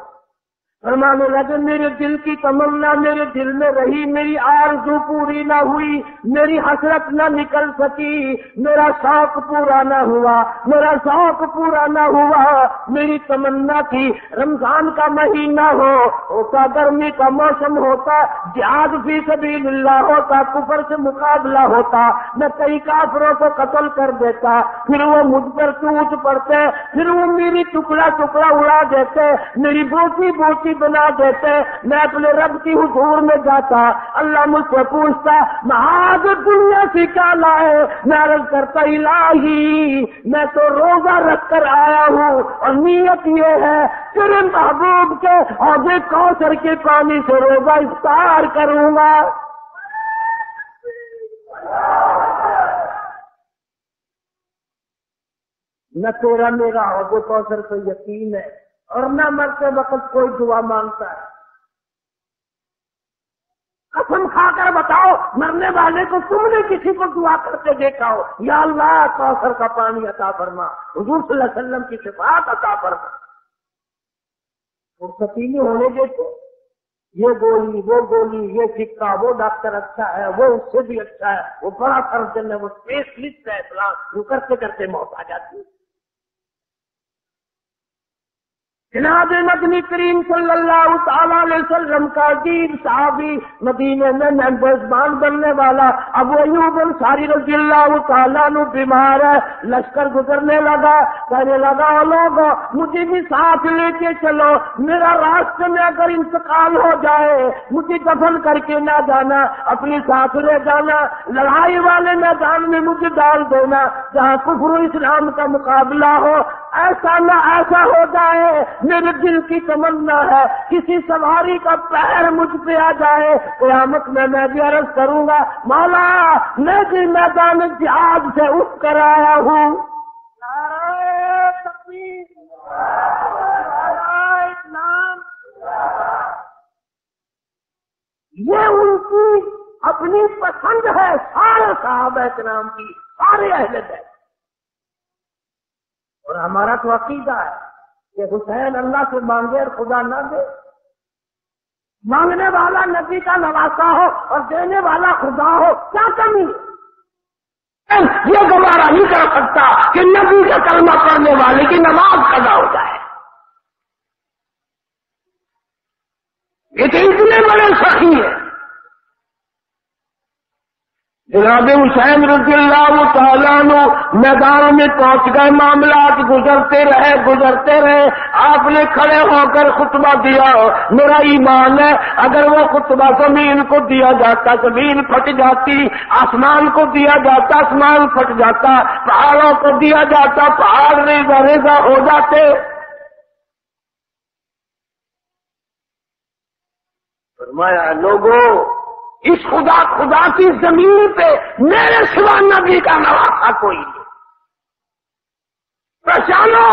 फरमाने लगे, मेरे दिल की तमन्ना मेरे दिल में रही, मेरी आरज़ू पूरी ना हुई, मेरी हसरत न निकल सकी, मेरा शौक पूरा न हुआ, मेरा शौक पूरा न हुआ, मेरी तमन्ना थी, रमज़ान का महीना हो, होता गर्मी का मौसम होता, जिहाद भी सभी मिल्ला होता, कुफर से मुकाबला होता, मैं कई काफरों को कत्ल कर देता, फिर वो मुझ पर टूट पड़ते, फिर वो मेरी टुकड़ा टुकड़ा उड़ा देते, मेरी बोटी बोटी की बना देते, मैं अपने रब की हुजूर में जाता। अल्लाह मुझसे पूछता, महाज दुनिया से क्या लाए? मैं अर्ज़ करता, इलाही, मैं तो रोजा रख कर आया हूँ। और नीयत ये है, तेरे महबूब के और कौसर के पानी से रोजा इफ्तार करूँगा। न तेरा मेरा हो कौसर को यकीन है। और न मरते वक्त कोई दुआ माँगता है। कसम खाकर बताओ, मरने वाले को तुमने किसी को दुआ करते देखा हो? या अल्लाह, कौसर का पानी अता फरमा, हजूर वसल्लम की सिफात अता फरमा। फुर्सतीली होने देते। ये गोली, वो गोली, ये सिक्का, वो डॉक्टर अच्छा है, वो उससे भी अच्छा है, वो बड़ा सर्जन है, वो स्पेशलिस्ट है इस्लाम करते करते मौत आ जाती है। जनाब नबी करीम सल्लल्लाहु वसल्लम का दीन साहबी मदीने में मेजबान बनने वाला अब अयूब सारी रजील्लाहु ताला बीमार है, लश्कर गुजरने लगा, कहने लगा लोग, मुझे भी साथ लेके चलो, मेरा रास्ते में अगर इंतकाल हो जाए, मुझे दफन करके ना जाना, अपनी साथ ले जाना, लड़ाई वाले मैदान में मुझे डाल देना, जहाँ कुफर इस्लाम का मुकाबला हो, ऐसा ना ऐसा हो जाए मेरे दिल की तमन्ना है। किसी सवारी का पैर मुझ पे आ जाए, कयामत में मैं भी अर्ज़ करूँगा, मौला, मैं भी मैदान जिहाद से उठ कर आया हूँ। ये उनकी अपनी पसंद है, सारे साहब है नाम की, सारे अहले है और हमारा तो अकीदा है। कि हुसैन अल्लाह से मांगे और खुदा ना दे। मांगने वाला नबी का नवासा हो और देने वाला खुदा हो, क्या कमी? ये गवारा नहीं कर सकता कि नबी का कलमा पढ़ने वाले की नमाज़ कदा हो जाए। ये तो इतने बड़े सखी है। जनाब हुसैन रजील्लानो मैदान में पहुँच गए मामला गुजरते रहे गुजरते रहे। आपने खड़े होकर खुतबा दिया, मेरा ईमान है, अगर वो खुतबा ज़मीन को दिया जाता, ज़मीन फट जाती, आसमान को दिया जाता, आसमान फट जाता, पहाड़ों को दिया जाता, पहाड़ रेजा रेजा हो जाते। फरमाया, लोगों इस खुदा खुदा की ज़मीन पे मेरे सिवा नबी का नवासा कोई नहीं। पहचानो,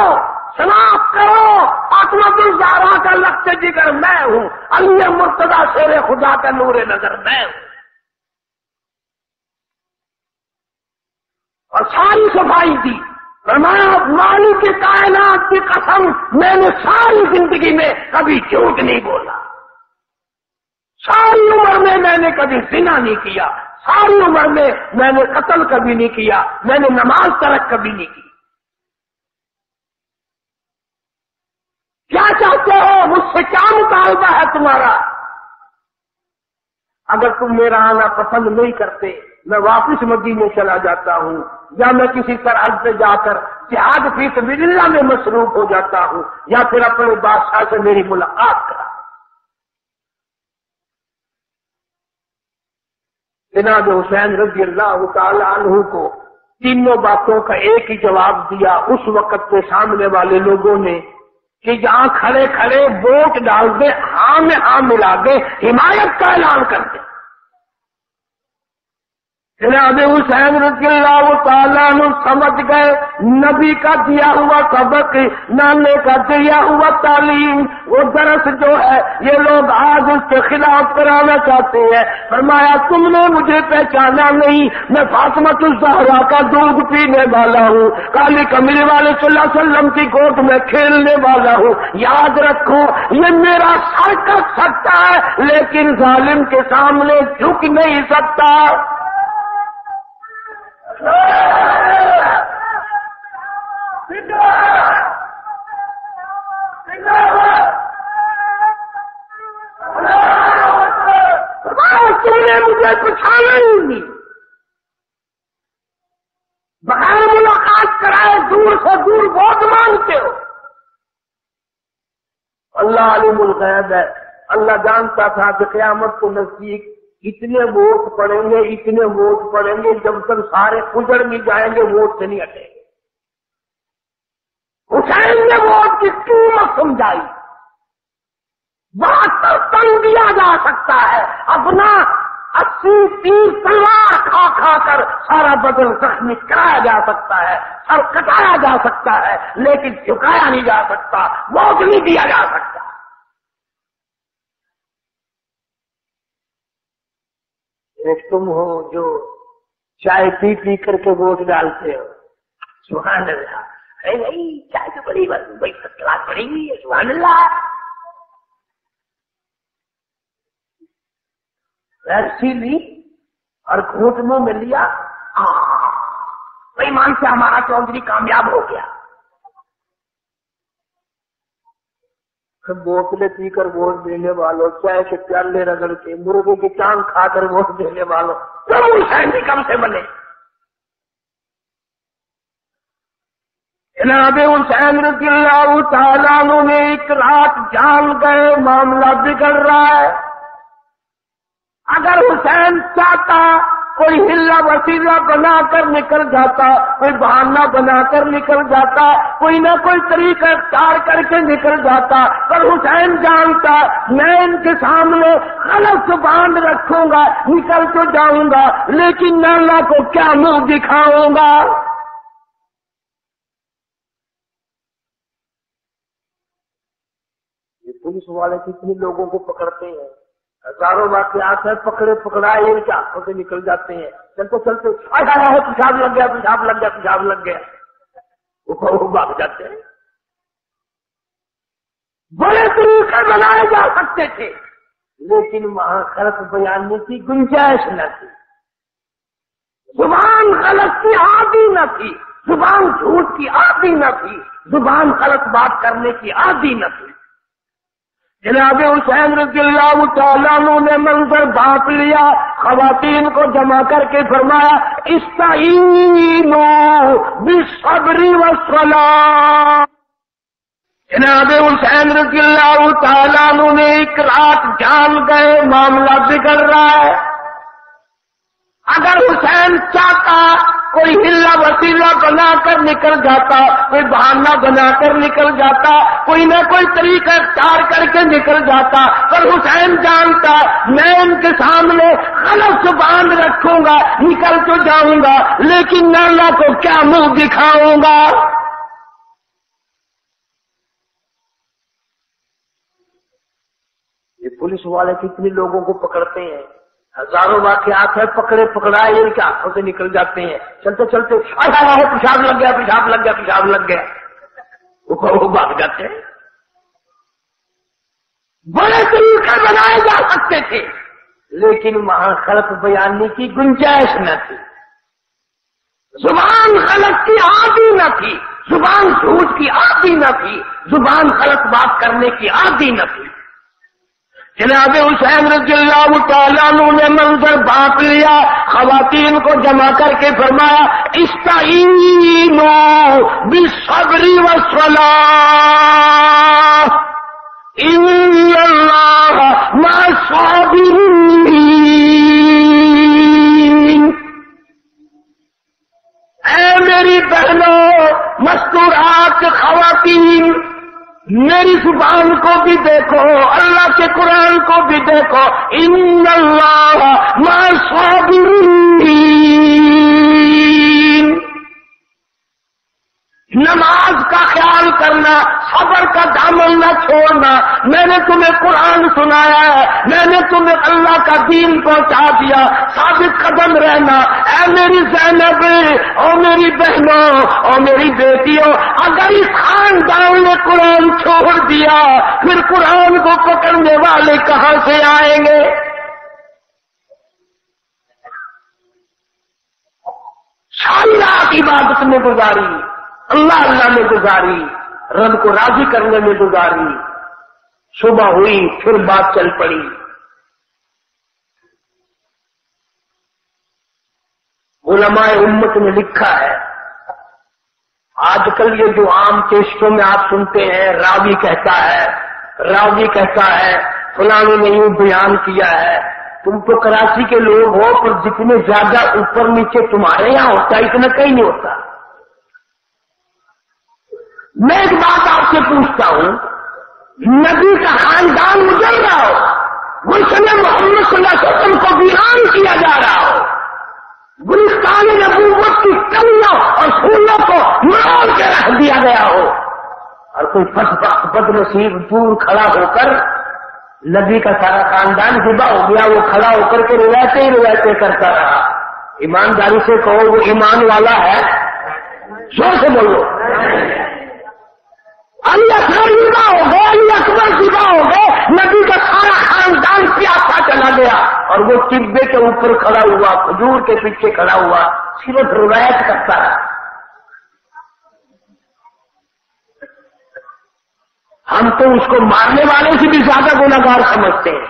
समाप्त करो आत्मदुल जारा का लक्ष्य जिगर मैं हूँ, अन्य मुर्तदा शेर खुदा का नूर नज़र मैं हूँ। और सारी सफ़ाई दी फरमाया माली के कायनात की कसम, मैंने सारी ज़िंदगी में कभी झूठ नहीं बोला। सारी उम्र में मैंने कभी जिना नहीं किया। सारी उम्र में मैंने कत्ल कभी नहीं किया। मैंने नमाज़ तरक कभी नहीं की। क्या चाहते हो? मुझसे क्या मुतालबा है तुम्हारा? अगर तुम मेरा आना पसंद नहीं करते, मैं वापस मदीने चला जाता हूँ, या मैं किसी तरह पे जाकर जिहाद फ़ीस मिलना में मसरूफ हो जाता हूँ, या फिर अपने बादशाह से मेरी मुलाकात करा जनाब हुसैन रज़ी अल्लाह को तीनों बातों का एक ही जवाब दिया, उस वक्त के सामने वाले लोगों ने कि जहाँ खड़े खड़े वोट डाल दे हाँ में हाँ मिला दे, हिमायत का ऐलान कर दे। जनाब हुसैन रजील्ला समझ गए, नबी का दिया हुआ सबक, नाने का दिया हुआ तालीम, वो दरस जो है, ये लोग आज उसके खिलाफ कराना चाहते हैं। फरमाया, तुमने मुझे पहचाना नहीं, मैं फातमत जहरा का दूध पीने वाला हूँ। काली कमली वाले वसल्लम की गोद में खेलने वाला हूँ। याद रखो, ये मेरा सर कर सकता है, लेकिन जालिम के सामने झुक नहीं सकता। तुमने मुझे पछाना ही नहीं बगैर मुलाकात कराए, दूर से दूर बहुत मानते हो। अल्लाह अलीमुल गैब है। अल्लाह जानता था कि क्यामत को नज़दीक इतने वोट पड़ेंगे, इतने वोट पड़ेंगे, जब तक सारे उजड़ भी जाएँगे, वोट से नहीं हटेंगे। उठाएँगे वोट की कीमत समझाई। बहत्तर तंग दिया जा सकता है। अपना अस्सी तीस तलवार खा खा कर सारा बदल जख्मी कराया जा सकता है, सर कटाया जा सकता है, लेकिन झुकाया नहीं जा सकता, वोट नहीं दिया जा सकता। एक तुम हो जो चाय पी पी करके वोट डालते हो। सुहान अरे भाई, चाय तो बड़ी भाई क्लास बड़ी हुई है सुहान अल्लाह ली और घूट मुँह में लिया। मान से हमारा चौधरी कामयाब हो गया। बोतले पीकर वोट देने वालों चाय के प्याले रगड़ के मुर्गे की टांग खाकर वोट देने वालों सब हुसैन कम से बने। जनाब हुसैन रजील्ला ने एक रात जान गए, मामला बिगड़ रहा है। अगर हुसैन चाहता कोई हिल्ला वसीला बनाकर निकल जाता, कोई बहाना बनाकर निकल जाता, कोई ना कोई तरीका चार करके निकल जाता। पर हुसैन जानता, मैं इनके सामने गलत बाँध रखूँगा, निकल तो जाऊँगा, लेकिन नाला को क्या मुँह दिखाऊँगा? पुलिस वाले कितने लोगों को पकड़ते हैं? हज़ारों वाक्यात है पकड़े, पकड़ाए हाथों से निकल जाते हैं। चलते चलते। है पेशाब लग गया, पेशाब लग गया, पेशाब लग गया। वो भाग जाते हैं। बड़े तरीके बनाए जा सकते थे। लेकिन वहाँ गलत बयानी की गुंजाइश न थी। ज़ुबान गलत की आदि न थी, ज़ुबान झूठ की आदि न थी, ज़ुबान गलत बात करने की आदि न थी। जनाब हुसैन रजील्ला ने मंजर बांट लिया। खातन को जमा करके फरमाया इस्ताइनो बिसबरी वसला जनाब हुसैन रजील्ला ने एक रात जान गए, मामला बिगड़ रहा है। अगर हुसैन चाहता कोई हिल्ला वसीला बनाकर निकल जाता, कोई बहाना बनाकर निकल जाता, कोई ना कोई तरीका चार करके निकल जाता। पर हुसैन जानता, मैं उनके सामने गलत बाँध रखूँगा, निकल तो जाऊँगा, लेकिन नाला को क्या मुँह दिखाऊँगा? ये पुलिस वाले कितने लोगों को पकड़ते हैं? हज़ारों वाक्यात है, पकड़े, पकड़ाए, इनके हाथों से निकल जाते हैं। चलते चलते पेशाब लग गया, पेशाब लग गया, पेशाब लग गया। वो भाग जाते हैं। बड़े तरीके बनाए जा सकते थे, लेकिन वहाँ गलत बयानी की गुंजाइश न थी। ज़ुबान गलत की आदि न थी, ज़ुबान झूठ की आदि न थी, ज़ुबान गलत बात करने की आदि न थी। जनाब हुसैन रजील्ला ने मंजर बांट लिया खातन को जमा करके फरमाया इस्ताइनो बिसबरी वसला इल्लाह ऐ मेरी बहनों, मस्तूरात खातन मेरी ज़ुबान को भी देखो, अल्लाह के कुरान को भी देखो। इन नमाज़ का ख्याल करना, सबर का दामन न छोड़ना। मैंने तुम्हें कुरान सुनाया है, मैंने तुम्हें अल्लाह का दीन पहुँचा दिया। साबित कदम रहना। ऐ मेरी जैनब और मेरी बहनों मेरी बेटियों, अगर इस खानदान ने कुरान छोड़ दिया, फिर कुरान को पकड़ने वाले कहाँ से आएँगे? सारी रात इबादत में गुजारी, अल्लाह अल्लाह में गुजारी, रब को राज़ी करने में गुजारी। सुबह हुई, फिर बात चल पड़ी। उलमाए उम्मत ने लिखा है आजकल ये जो आम टेस्टों में आप सुनते हैं, रावी कहता है, रावी कहता है, फलाने ने यूँ बयान किया है, तुम तो कराची के लोग हो, पर जितने ज़्यादा ऊपर नीचे तुम्हारे यहाँ होता है इतना कहीं नहीं होता। मैं एक बात आपसे पूछता हूँ, नबी का खानदान उजल रहा हो गुलशन मोहम्मद वसल्लम को वीरान किया जा रहा हो। गुलिस्तान नबूवत की कलियों और फूलों को मोड़ के रख दिया गया हो। और कोई बद बदनसीब, दूर खड़ा होकर नबी का सारा खानदान जिबा हो गया, वो खड़ा होकर के रिवायतें ही रिवायतें करता रहा। ईमानदारी से कहो, वो ईमान वाला है? ज़ोर से बोलो। अली असगर विदा हो गए अली अकबर विदा हो गए। नबी का सारा खानदान प्यासा चला गया। और वो टिब्बे के ऊपर खड़ा हुआ, खजूर के पीछे खड़ा हुआ, सिर्फ़ रिवायत करता रहा। हम तो उसको मारने वाले से भी ज़्यादा गुनागार समझते हैं।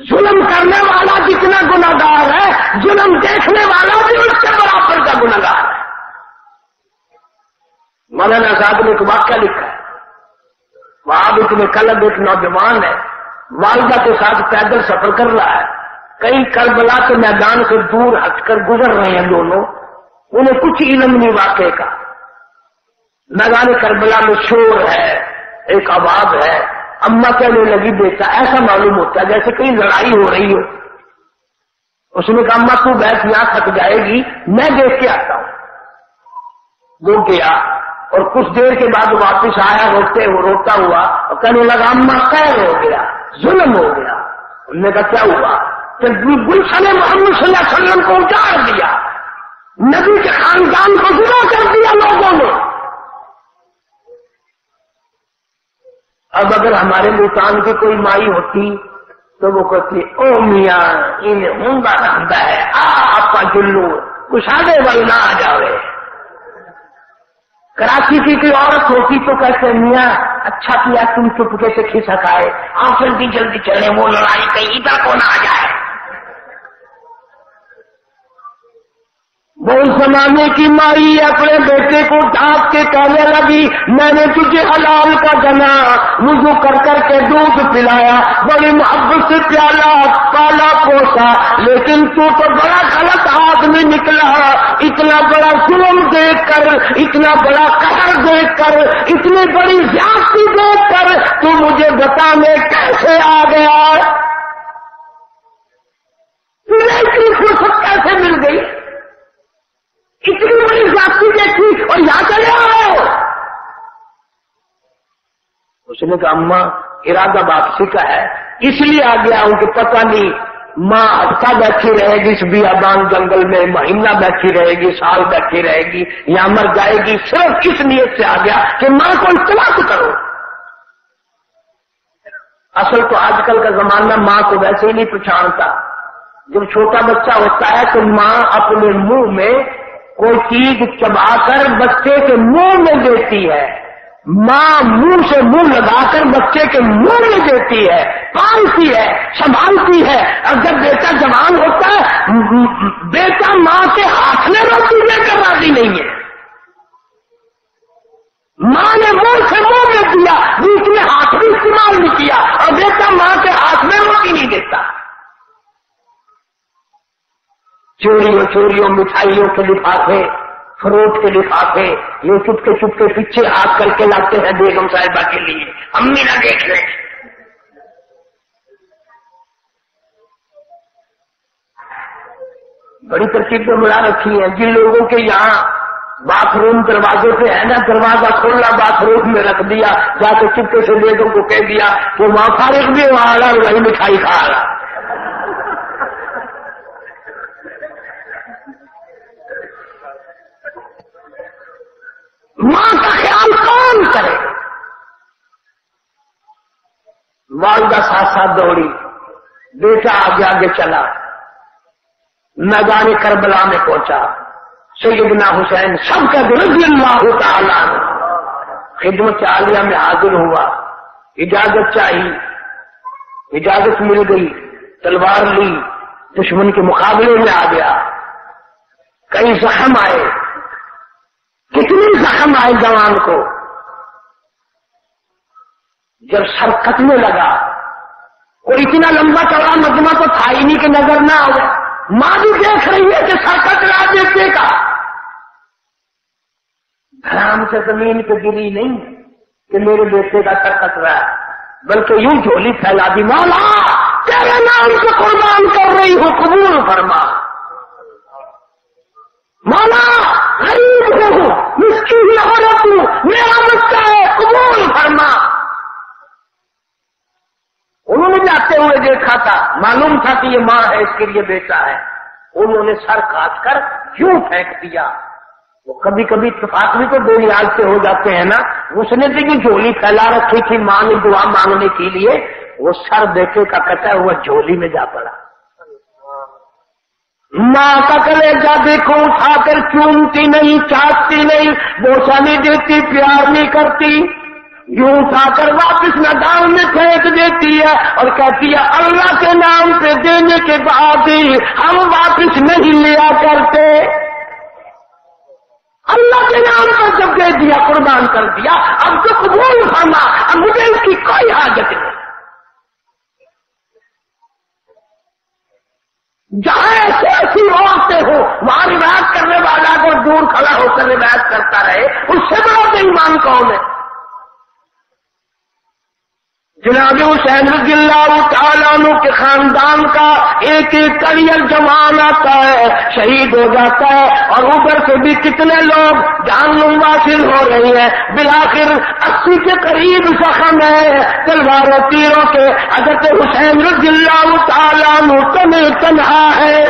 जुल्म करने वाला जितना गुनागार है, जुल्म देखने वाला भी उससे बराबर का गुनागार है। मौलाना साहब ने एक वाक्य लिखा है। वहाँ तुम्हें कलब एक नौजवान है। वालदा के साथ पैदल सफ़र कर रहा है। कई करबला के मैदान से दूर हटकर गुजर रहे हैं दोनों। उन्हें कुछ इलम नहीं वाक़े का। मैदान करबला में शोर है, एक आवाज़ है। अम्मा कहने लगी, बेटा, ऐसा मालूम होता है जैसे कहीं लड़ाई हो रही हो। उसने कहा, अम्मा, तू बैठ, यहाँ थक जाएगी। मैं देख के आता हूँ। वो गया और कुछ देर के बाद वापस आया, रोते वो रोता हुआ, और कहने लगा, अम्मा कैर हो गया, जुल्म हो गया। उनने कहा, क्या हुआ? गुलशन मोहम्मद वसल्लम को उजाड़ दिया। नबी के खानदान को जुदा कर दिया लोगों ने। अब अगर हमारे मुल्तान की कोई माई होती तो वो कहती, ओ मिया, इन्हें हूँगा रहता है आपका जुल्लू कुशादे वाल ना आ जावे। कराची की कोई औरत होती तो कैसे मियाँ अच्छा किया, तुम चुपके से खिसक आए। आप जल्दी जल्दी चले वो लड़ाई कहीं इधर को ना आ जाए। वो जमाने की माई अपने बेटे को ढाक के कहने लगी, मैंने तुझे हलाल का जना वज़ू कर करके दूध पिलाया। बड़ी मोहब्बत से प्याला पाला पोसा, लेकिन तू तो बड़ा गलत आदमी निकला। इतना बड़ा जुल्म देख कर इतना बड़ा कहर देख कर इतनी बड़ी ज़्यादा देख कर तू मुझे बता बताने कैसे आ गया? फुर्सत कैसे मिल गई? इतनी बड़ी जाति देखी और यहाँ चले आओ उसने कहा, अम्मा, इरादा वापसी का है। इसलिए आ गया हूँ कि पता नहीं, माँ हफ़्ता बैठी रहेगी, इस बियाबान जंगल में महीना बैठी रहेगी, साल बैठी रहेगी या मर जाएगी। सिर्फ़ इस नियत से आ गया कि माँ को इतला तो करो। असल तो आजकल का जमाना माँ को वैसे ही नहीं पहचानता। जब छोटा बच्चा होता है तो माँ अपने मुँह में कोई चीज़ चबाकर बच्चे के मुँह में देती है। माँ मुँह से मुँह लगाकर बच्चे के मुँह में देती है। पालती है, संभालती है। और जब बेटा जवान होता है बेटा माँ के हाथ में रोटी लेकर राज़ी नहीं है। माँ ने मुँह से मुँह में दिया, बीच में हाथ भी इस्तेमाल नहीं किया, और बेटा माँ के हाथ में रोटी नहीं देता। चोरियों चोरियों, मिठाइयों के लिफाफे, फ्रूट के लिफाफे, ये चुपके चुपके पीछे हाथ करके लाते हैं बेगम साहिबा के लिए। अम्मी ना देख रहे बड़ी तरकीब बुला रखी है। जिन लोगों के यहाँ बाथरूम दरवाजे पे है ना, दरवाज़ा खोलना बाथरूम में रख दिया, जाके चुपके से बेगम को कह दिया कि वहाँ फारिग भी वहाँ आला, वही मिठाई खा रहा माँ का ख्याल कौन करे वालदा साथ साथ दौड़ी। बेटा आगे आगे चला। मैदान करबला में पहुँचा। सैदना हुसैन सबका रज़ी खिदमत आलिया में हाजिर हुआ। इजाज़त चाहिए इजाज़त मिल गई। तलवार ली। दुश्मन के मुकाबले में आ गया। कई जख्म आए। कितने जख्म आए जवान को? जब सर कटने लगा और इतना लंबा चौड़ा मजमा तो था ही नहीं कि नज़र ना आए माँ भी देख रही है कि सर कट रहा बेटे का। धराम से ज़मीन पे गिरी नहीं कि मेरे बेटे का सर कट रहा है, बल्कि यूँ झोली फैला दी मौला, तेरे नाम से कुर्बान कर रही हो, कबूल फरमा। मौला, गरीब हूँ औरत हूँ मेरा बच्चा है, कबूल फरमा। उन्होंने जाते हुए देखा था, मालूम था कि ये माँ है, इसके लिए बेटा है। उन्होंने सर काट कर क्यों फेंक दिया। वो कभी कभी इतफाक भी तो याद से हो जाते हैं ना। उसने ये झोली फैला रखी थी माँ ने दुआ मांगने के लिए, वो सर बेटे का कटा हुआ झोली में जा पड़ा। माँ का कलेजा देखो, उठाकर चूमती नहीं, चाटती नहीं बोसा नहीं देती, प्यार नहीं करती। यूँ उठाकर वापस मैदान में फेंक देती है और कहती है, अल्लाह के नाम पे देने के बाद ही हम वापस नहीं लिया करते। अल्लाह के नाम पर जब दे दिया, कुर्बान कर दिया, अब तो कबूल फरमा, अब मुझे इसकी कोई हाजत नहीं। जहाँ ऐसे ऐसी औरतें हो, वहाँ रिवायत करने वाला अगर दूर खड़ा होकर रिवायत करता रहे, उससे बड़ा बेईमान कौन है? जनाब हुसैन रजील्लानु के खानदान का एक एक करियर जवान आता है शहीद हो जाता है और ऊपर से भी कितने लोग जान वासिल हो रही है। बिलाखिर अस्सी के करीब जख्म है तलवारों, तीरों के। हज़रत हुसैन रजील्लानु तने तनहा है।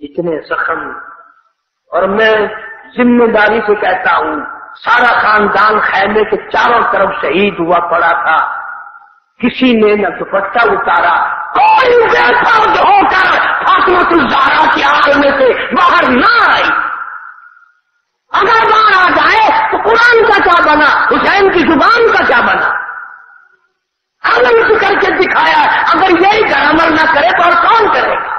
इतने जख्म। और मैं ज़िम्मेदारी से कहता हूँ सारा खानदान खैमे के चारों तरफ़ शहीद हुआ पड़ा था। किसी ने न दुपट्टा उतारा, कोई बेफर्द होकर फातमतुजारा की आग में से बाहर ना आई। अगर बाहर आ जाए तो कुरान का क्या बना? हुसैन की ज़ुबान का क्या बना? आनंद करके दिखाया, अगर यही अमल ना करे तो और कौन करेगा?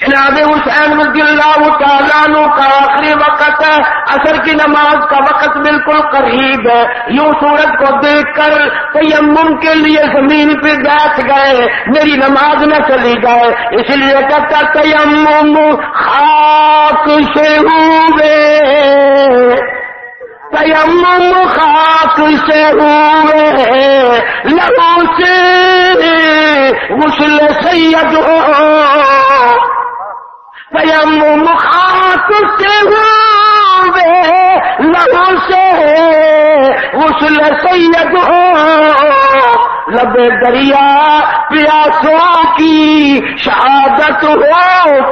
जनाब हुसैन रजील्लानु का आखिरी वक्त है। असर की नमाज़ का वक्त बिल्कुल करीब है। यूँ सूरज को देखकर तयम के लिए ज़मीन पे बैठ गए। मेरी नमाज़ न चली जाए। इसलिए कहता तयम खाक से हुए। तयम खाक से हुए। लहू से गुसल सैयद हो। तयम खाक से हुए लहू से गुसल सैयद हो लबे दरिया प्यासों की शहादत हो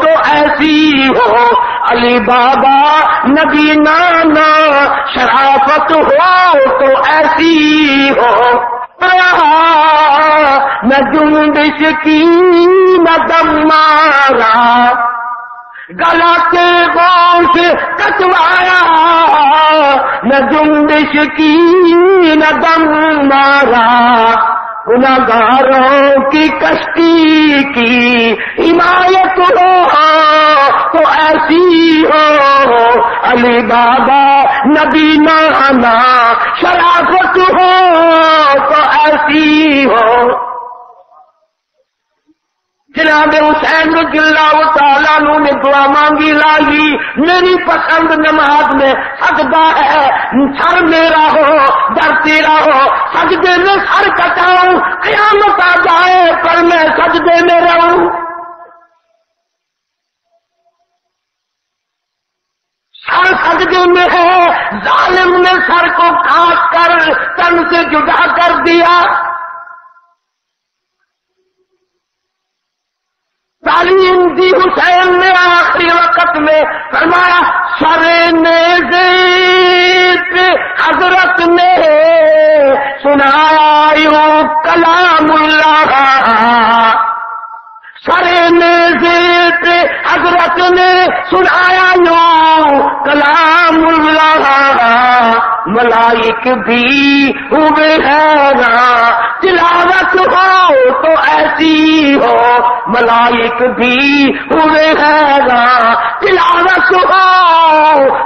तो ऐसी हो। अली बाबा नबी नाना शराफत हो तो ऐसी हो। न जुम्बिश की न दम मारा। गला के गोश कटवाया। न जुम्बिश की, न दम मारा। गुनागारों की कश्ती की हिमायत हो तो ऐसी हो। अली बाबा, नबी नाना शराफत जनाब हुसैन तालू ने दुआ मांगी लाई मेरी पसंद नमाज़ में सजदा है, सर मेरा हो, दर तेरा हो, सजदे में सर कटाऊं, कयामत आ जाए, पर मैं सजदे में रहूँ। सर सजदे में है, जालिम ने सर को काट कर, तन से जुदा कर दिया। तालीम दी हुसैन ने आखिरी वक्त में फरमाया सरे ने हज़रत ने सुनाया यू कलामुल्लाह। सरे ने हज़रत ने सुनाया यू, कलामुल्लाह, मलाइक भी हुए है तिलावत हो तो ऐसी हो, मलाइक भी हुए है तिलावत हो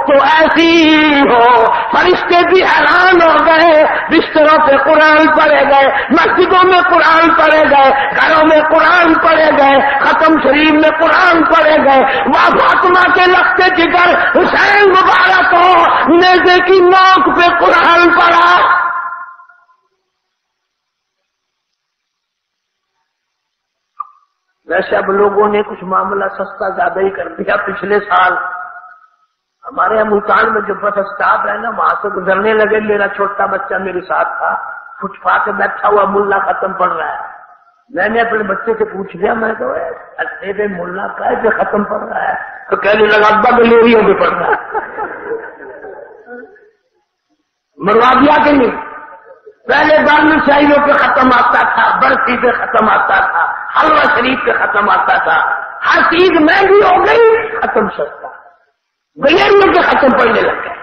तो ऐसी हो, फरिश्ते भी हैरान हो गए, बिस्तरों पे कुरान पढ़े गए, मस्जिदों में कुरान पढ़े गए, घरों में कुरान पढ़े गए खत्म शरीफ में कुरान पढ़े गए। वह फातमा के लगते जिगर हुसैन मुबारक हो, नेजे की नोक पे कुरान पढ़ा। वैसे अब लोगों ने कुछ मामला सस्ता ज़्यादा ही कर दिया पिछले साल। हमारे यहाँ मुल्तान में जो बस स्टाफ है ना, वहाँ से गुजरने लगे, मेरा छोटा बच्चा मेरे साथ था। फुटपाथ पे बैठा हुआ, मुल्ला खत्म पड़ रहा है। मैंने अपने बच्चे से पूछ लिया मैं तो अच्छे पे मुल्ला का पे खत्म पड़ रहा है? तो कहने लगा, अब्बा, गलेरियों पे पड़ रहा है। मरवा दिया कि नहीं? पहले बालू शाहियों पे खत्म आता था, बर्फ़ी पे खत्म आता था, हलवा शरीफ पे खत्म आता था। हर चीज़ महँगी हो गई, खत्म सस्ता। गलेरियों पे खत्म पड़ने लग गए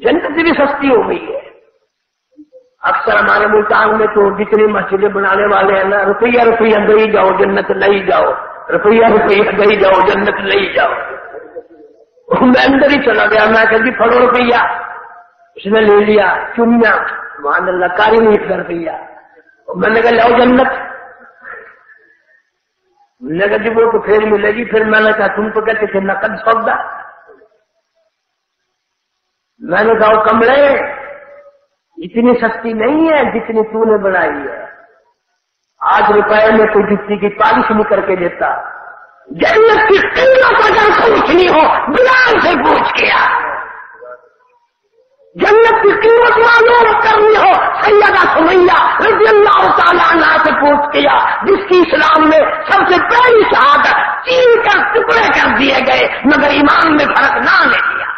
जन्नत भी सस्ती हो गई है। अक्सर हमारे मुल्तान में तो जितनी मस्जिदें बनाने वाले हैं ना, रुपया रुपया दे जाओ, जन्नत नहीं जाओ। रुपया रुपया दे जाओ, जन्नत नहीं जाओ। मैं अंदर ही चला गया, मैं कभी फड़ो रुपया। उसने ले लिया चुम्या मान अल्लाह कारी नहीं कर रुपया मैंने कहा, लाओ जन्नत। मैंने कहा, जी, वो तो फिर मिलेगी, फिर मैंने कहा, तुम तो कहते थे नकद सौदा। मैंने कहा कमरे इतनी सस्ती नहीं है जितनी तूने बनाई है। आज रुपए में कोई जुत्ती की पालिश नहीं करके देता। जन्नत की कीमत अगर पूछनी हो बिलाल से पूछ किया। जन्नत की कीमत मालूम करनी हो, सैयदा सुमैया रज़ी अल्लाह ताला से पूछ किया, जिसकी इस्लाम में सबसे पहली शहादत चीन कर टुकड़े कर दिए गए, मगर ईमान में फ़र्क ना ले दिया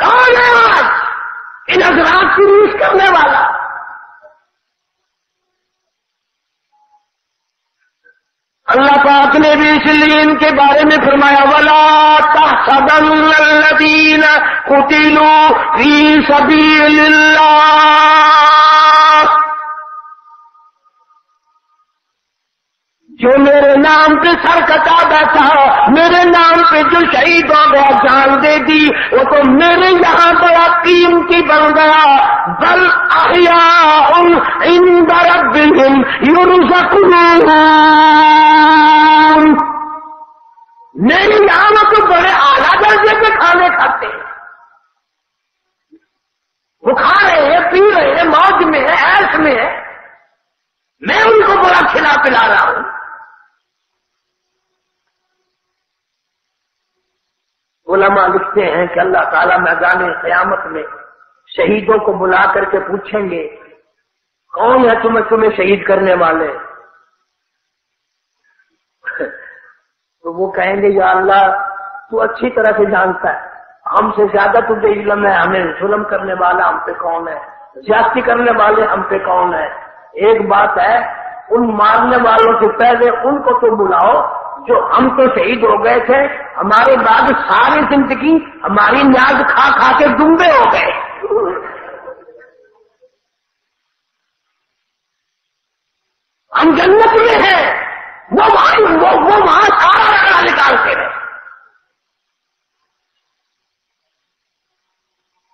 कौन है आज? इन हजरात की रीस करने वाला। अल्लाह पाक ने भी इसलिए इनके बारे में फरमाया, वला तहसबीन कुतिलू फ़ी सबीलिल्लाह। जो मेरे नाम पे सर कटा बैठा मेरे नाम पे जो शहीद हो गया जान दे दी, वो तो मेरे यहाँ बड़ा कीमती बन गया। बल आया इन बरबिन मेरे यहाँ तो बड़े आला दर्जे के खाने खाते वो खा रहे हैं, पी रहे हैं, मौज में है, ऐश में है। मैं उनको बड़ा खिला पिला रहा हूँ। उलमा लिखते हैं कि अल्लाह ताला मैदान क़यामत में शहीदों को बुला करके पूछेंगे, कौन है तुम्हें तुम्हें शहीद करने वाले? तो वो कहेंगे, या अल्लाह, तू अच्छी तरह से जानता है। हमसे ज़्यादा तुझे इलम है, हमें जुलम करने वाला हम पे कौन है? ज्यादती करने वाले हम पे कौन है? एक बात है, उन मारने वालों से पहले उनको तो बुलाओ जो हम तो शहीद हो गए थे हमारे बाद सारी ज़िंदगी हमारी न्याज खा खा के डूबे हो गए। हम जन्नत में हैं वो वहाँ वो, वो वहाँ सारा रगड़ा निकालते रहे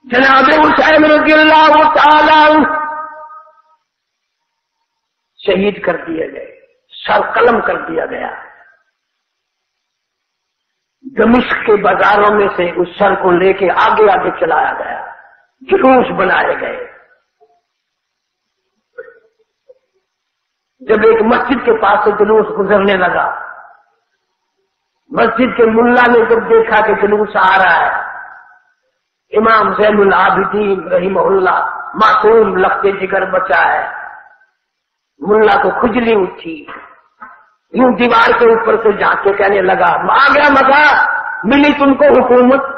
जनाब हुसैन रजील्ला शहीद कर दिए गए सर कलम कर दिया गया। दमिश्क के बाजारों में से उस सर को लेके आगे आगे चलाया गया। जुलूस बनाए गए। जब एक मस्जिद के पास से जुलूस गुजरने लगा, मस्जिद के मुल्ला ने जब देखा कि जुलूस आ रहा है, इमाम जैनुल आबिदीन रही मोहल्ला मासूम लगते जिगर बचा है। मुल्ला को खुजली उठी। यूँ दीवार के ऊपर से जाके कहने लगा, आ गया मज़ा, मिली तुमको हुकूमत।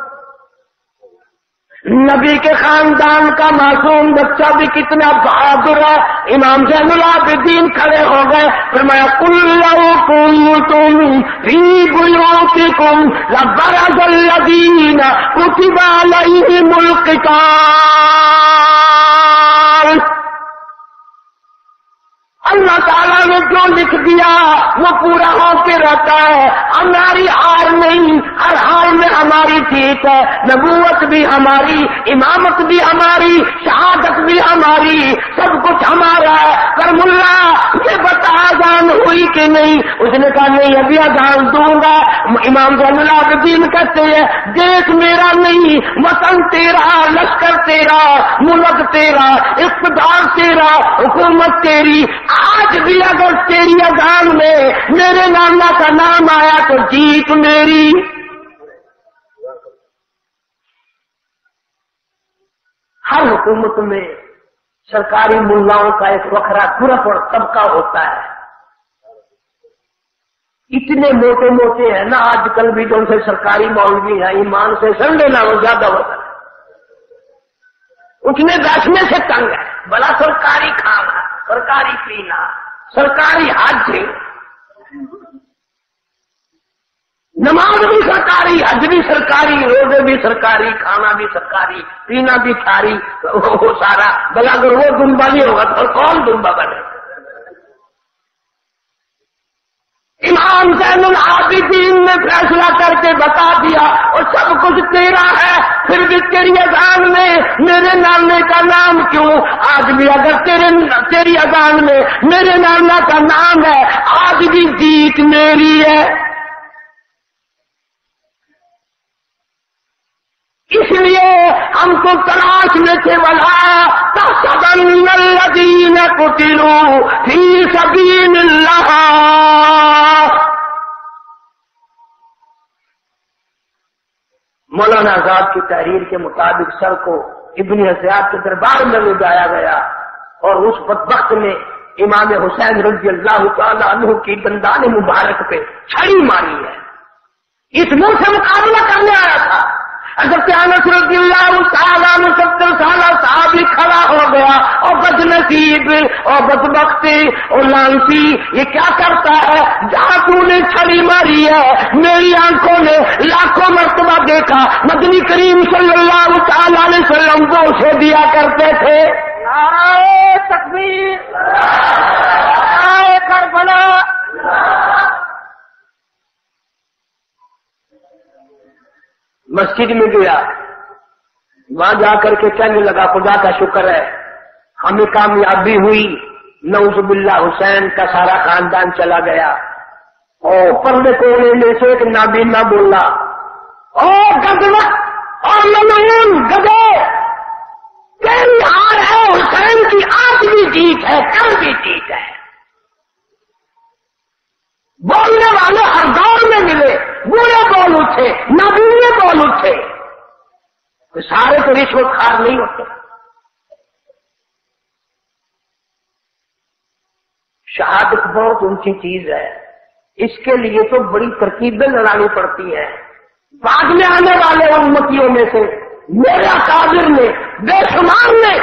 नबी के खानदान का मासूम बच्चा भी कितना बहादुर है। इमाम जैनुलाबिदीन खड़े हो गए। फिर मैं कुल्लुम तुम फ़ी बुयोतिकुम लबरदीन कुतिबा मुल्क का अल्लाह ताला ने जो लिख दिया, वो पूरा होके रहता है। हमारी हार नहीं, हर हाल में हमारी जीत है। नबूवत भी हमारी, इमामत भी हमारी, शहादत भी हमारी, सब कुछ हमारा है। पर मुल्ला ये बता अजान हुई कि नहीं? उसने कहा, नहीं, अभी अजान दूँगा। इमाम जैनुलाबदीन कहते हैं देश मेरा नहीं, वतन तेरा, लश्कर तेरा मुल्क तेरा इकदार तेरा, हुकूमत तेरी आज भी अगर तेरी अजान में मेरे नाना का नाम आया तो जीत मेरी। हर हुकूमत में सरकारी मुल्लाओं का एक वखरा ग्रुप और तबका होता है। इतने मोटे मोटे हैं ना, आजकल भी जो उनसे सरकारी मौलवी है, ईमान से संडे ना वो ज़्यादा होता है। उतने बैठने से तंग है, बड़ा सरकारी खाना सरकारी पीना सरकारी हज नमाज़ भी सरकारी, हज भी सरकारी, रोज़े भी सरकारी, खाना भी सरकारी, पीना भी सारी वो सारा भला अगर वो दुम्बा नहीं होगा तो कौन दुम्बा बने? इमाम जैनुल आबिदीन ने फैसला करके बता दिया, और सब कुछ तेरा है, फिर भी तेरी अजान में मेरे नाने का नाम क्यों? आज भी अगर तेरे, तेरी अजान में मेरे नाना का नाम है, आज भी जीत मेरी है। इसलिए हमको तलाश में थे वला तदीन कुटिलू फ़ी सबीन मौलाना आज़ाद की तहरीर के मुताबिक सर को इबन हजयात के दरबार में ले जाया गया और उस वक्त में इमाम हुसैन रज़ी अल्लाह तु की दंदान मुबारक पे छड़ी मारी है। इस मुँह से मुकाबला करने आया था। अगर सत्तर साल साहब ही खड़ा हो गया और बदनसीब और बदबख्ती और लांसी ये क्या करता है? जहाँ तूने छड़ी मारी है, मेरी आँखों ने लाखों मरतबा देखा। मदनी करीम वसल्लम को उसे दिया करते थे। तकबीर करबला मस्जिद में गया। वहाँ जाकर के कहने लगा, खुदा का शुक्र है, हमें कामयाबी हुई। नौजबुल्ला हुसैन का सारा खानदान चला गया। और पर्दे कोने में से एक नाबीना बोला, ओ ललून गजो तेरी हार है, हुसैन की आज भी जीत है कल भी जीत है। बोलने वाले हर दौर में मिले। बुरे बोल उठे नबीने बोल उठे। तो सारे तो रिश्वत खार नहीं होते। शहादत बहुत ऊँची चीज़ है। इसके लिए तो बड़ी तरकीबें लड़ानी पड़ती है। बाद में आने वाले उन्मतियों में से मेरा काबिर ने, बेशुमार ने,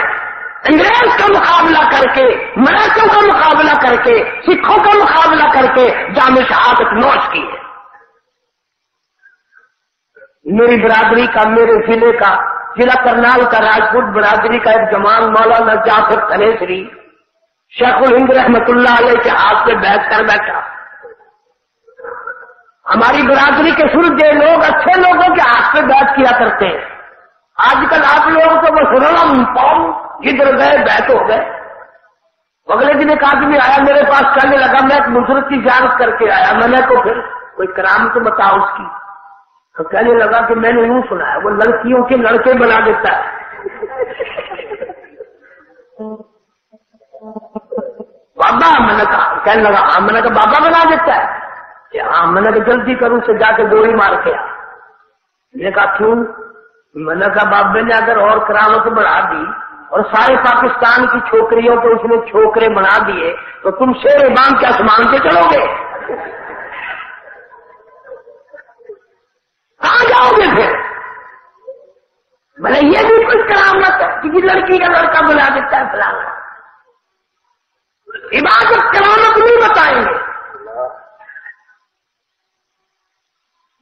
अंग्रेज़ का मुकाबला करके, मराठों का मुकाबला करके, सिखों का मुकाबला करके जाम शहादत नोश की है। मेरी बरादरी का, मेरे ज़िले का, जिला करनाल का, राजपूत बरादरी का एक जमान मौलाना जाफ़र तनेसरी शेखुल हिंद रहमतुल्लाह के हाथ से बैठ कर बैठा। हमारी बरादरी के सुर सूर्य लोग अच्छे लोगों के हाथ से बैठ किया करते हैं। आजकल आप लोग तो बस रलम पाओ जिधर गए, बैठ हो गए। अगले दिन एक आदमी आया मेरे पास, कहने लगा, मैं एक बुज़ुर्ग की जानत करके आया, मैंने तो फिर कोई कराम तो बताओ उसकी। तो कहने लगा कि मैंने यूँ सुना है, वो लड़कियों के लड़के बना देता है। बाबा मैंने कहा कहने लगा हाँ मैंने कहा बाबा बना देता है। हाँ मैंने कहा जल्दी करूँ से जाके गोली मार के मैंने कहा, क्यों? मैंने कहा बाबे ने अगर और करामत बढ़ा दी और सारे पाकिस्तान की छोकरियों को उसने छोकरे बना दिए तो तुम शेर बाँध क्या समान के चलोगे। कहा जाओगे फिर? भले ये भी कुछ करामत है किसी लड़की का लड़का बुला देता है फ़िलहाल इबादत करामत नहीं बताएँगे।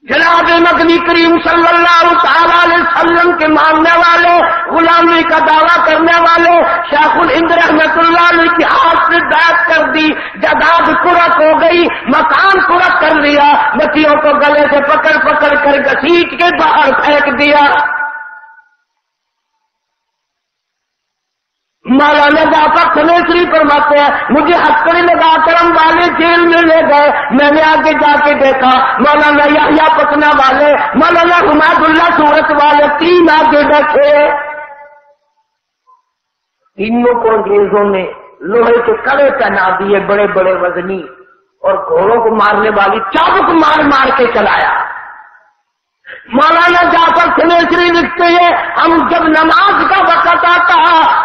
जनाब नकली करीम सल्लल्लाहु वसल्लम के मानने वाले, गुलामी का दावा करने वाले, शाखुल इंद्र रहमतुल्लाह की हाथ से बैठ कर दी, जदाद कुरक हो गई, मकान कुरक कर लिया, बच्चियों को गले से पकड़ पकड़ कर घसीट के बाहर फेंक दिया। मौलाना जाफ़र खलेसरी फरमाते हैं। मुझे हथकड़ी लगा करम वाले जेल में ले गए। मैंने आगे जाके देखा, मौलाना याहिया पटना वाले, मौलाना हुमादुल्ला सूरत वाले तीन आगे बैठे। तीनों को अंग्रेज़ों ने लोहे के कड़े पहना दिए बड़े बड़े वजनी और घोड़ों को मारने वाली चाबुक मार मार के चलाया। मौलाना जाफ़र खुनेसरी लिखते हैं, हम जब नमाज़ का वक़्त आता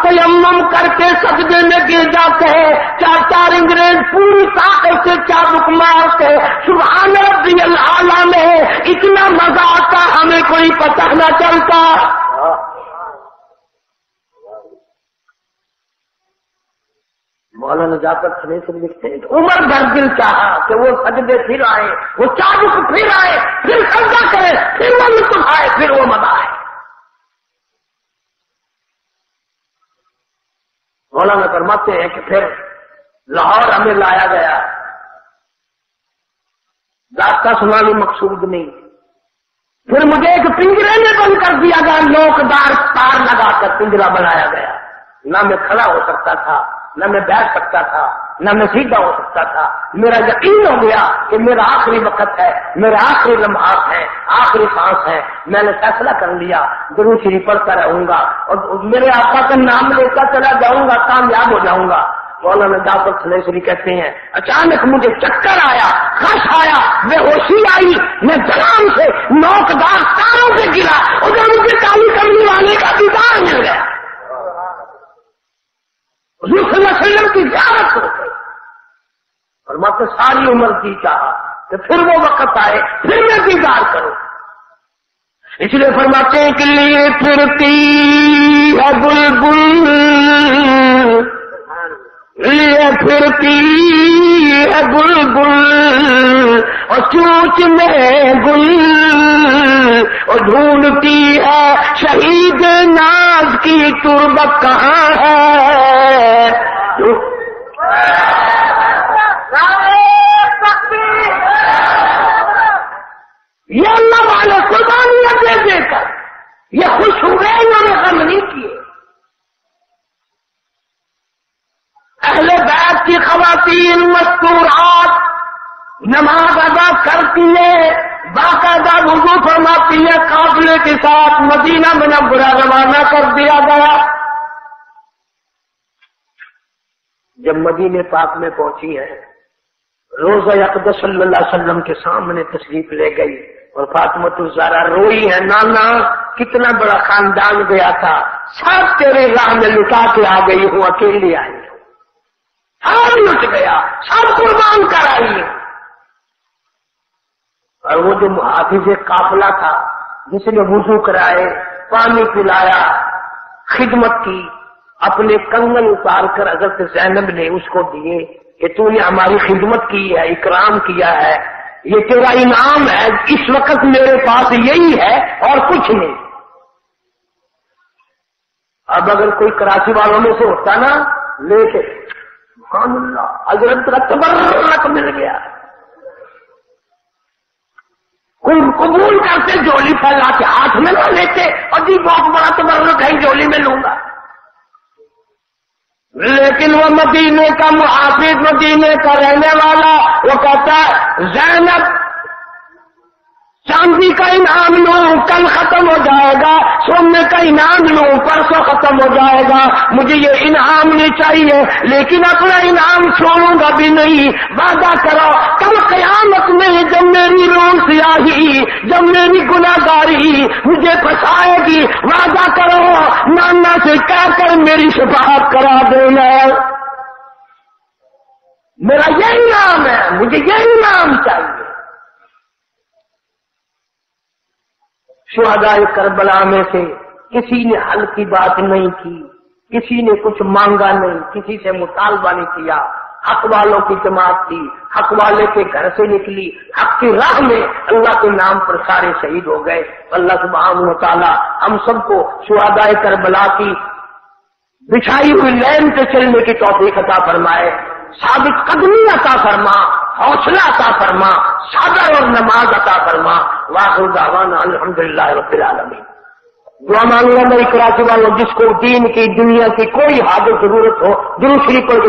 तो यमम करके सजदे में गिर जाते हैं। चार चार अंग्रेज़ पूरी ताकत से चाबुक मारते सुबह में इतना मज़ा आता हमें कोई पता न चलता। मौलाना जाकर खड़े से लिखते हैं उमर भर दिल चाहा कि वो सजदे फिर आए, वो चाबुक फिर आए, फिर सजदा करे, फिर वो लुत्फ आए फिर वो मज़ा आए मौलाना फरमाते हैं कि फिर लाहौर हमें लाया गया। रास्ता सुनानी मकसूद नहीं। फिर मुझे एक पिंजरे में बंद कर दिया गया नोकदार तार लगाकर पिंजरा बनाया गया। ना मैं खड़ा हो सकता था। न मैं बैठ सकता था, न मैं सीधा हो सकता था। मेरा यकीन हो गया कि मेरा आखिरी वक्त है, मेरा आखिरी लम्हात है, आखिरी सांस है। मैंने फैसला कर लिया, गुरु श्री पढ़ता रहूँगा और मेरे आपा का नाम लेकर चला जाऊँगा, कामयाब हो जाऊँगा। मौलाना जाफ़र सलेसरी कहते हैं, अचानक मुझे चक्कर आया, खस आया, बेहोशी आई, मैं जलाम से नौकदार तारों से गिरा उधर मुझे काली करने वाले का दीदार मिल गया। वसल्लम की ज्यारत हो गई। और मत सारी उम्र की चाह कि फिर वो वक्त आए, फिर मैं दीदार करूँ। इसलिए फरमाते हैं कि लिए फिरती है बुलबुल। लिए फिरती है बुलबुल, और चूच में गुल, और ढूंढती है शहीद नाज की तुरबत कहाँ है? ये अल्लाह वाले कुर्बानियाँ दे देकर, ये खुश हुए इन्होंने गम नहीं अहले बैत की खातन मस्तूरात। नमाज़ अदा करती है, बाकायदा वज़ू फरमाती है काफिले के साथ मदीना में बुरा रवाना कर दिया गया। जब मदीने पाक में पहुँची है, रोजा अकदस सल्लल्लाहु के सामने तशरीफ़ ले गई और फातमतुजारा रोई है, नाना, कितना बड़ा खानदान गया था, सब तेरे राह में लुटा के आ गई हूँ, अकेली आई। सब लुट गया। सब कुर्बान कराई और वो जो हाफिज काफला था, जिसने वज़ू कराए, पानी पिलाया, खिदमत की, अपने कंगन उतार कर हज़रत जैनब ने उसको दिए कि तूने हमारी खिदमत की है, इकराम किया है। ये तेरा इनाम है, इस वक्त मेरे पास यही है और कुछ नहीं। अब अगर कोई कराची वालों में से होता ना, लेके हज़रत रक्त मिल गया। कबूल करते जोली फैला के हाथ में ना लेते, और जी बहुत बड़ा तो है, झोली में लूँगा। लेकिन वो मदीने का मुहाफिज, मदीने का रहने वाला, वो कहता है, जैनब चांदी का इनाम लूँ, कल खत्म हो जाएगा। सोने का इनाम लूँ, परसों खत्म हो जाएगा। मुझे ये इनाम नहीं चाहिए, लेकिन अपना इनाम छोड़ूँगा भी नहीं। वादा करो, कल कयामत में जब मेरी रोन सियाही जब मेरी गुनागारी मुझे फंसाएगी, वादा करो, नाना से कहकर मेरी शफात करा देना मेरा यही नाम है, मुझे यही नाम चाहिए। शुहदाय करबला में से किसी ने हल की बात नहीं की, किसी ने कुछ मांगा नहीं, किसी से मुतालबा नहीं किया। हक वालों की जमात थी, हक वाले के घर से निकली, हक की राह में अल्लाह के नाम पर सारे शहीद हो गए। अल्लाह सुबहान ताला हम सबको शुहदाय करबला की बिछाई हुई लैन पे चलने की तोफीक अता फरमाए। साबित कदमी अता फरमा, हौसला अता फरमा, सादर और नमाज़ अता फरमा। वाहु दावाना अलहमदिल्ला रबालमी दुआ मांगूँगा मेरी कराची वालों जिसको दीन की दुनिया की कोई हाजत ज़रूरत हो दुरुश्री पर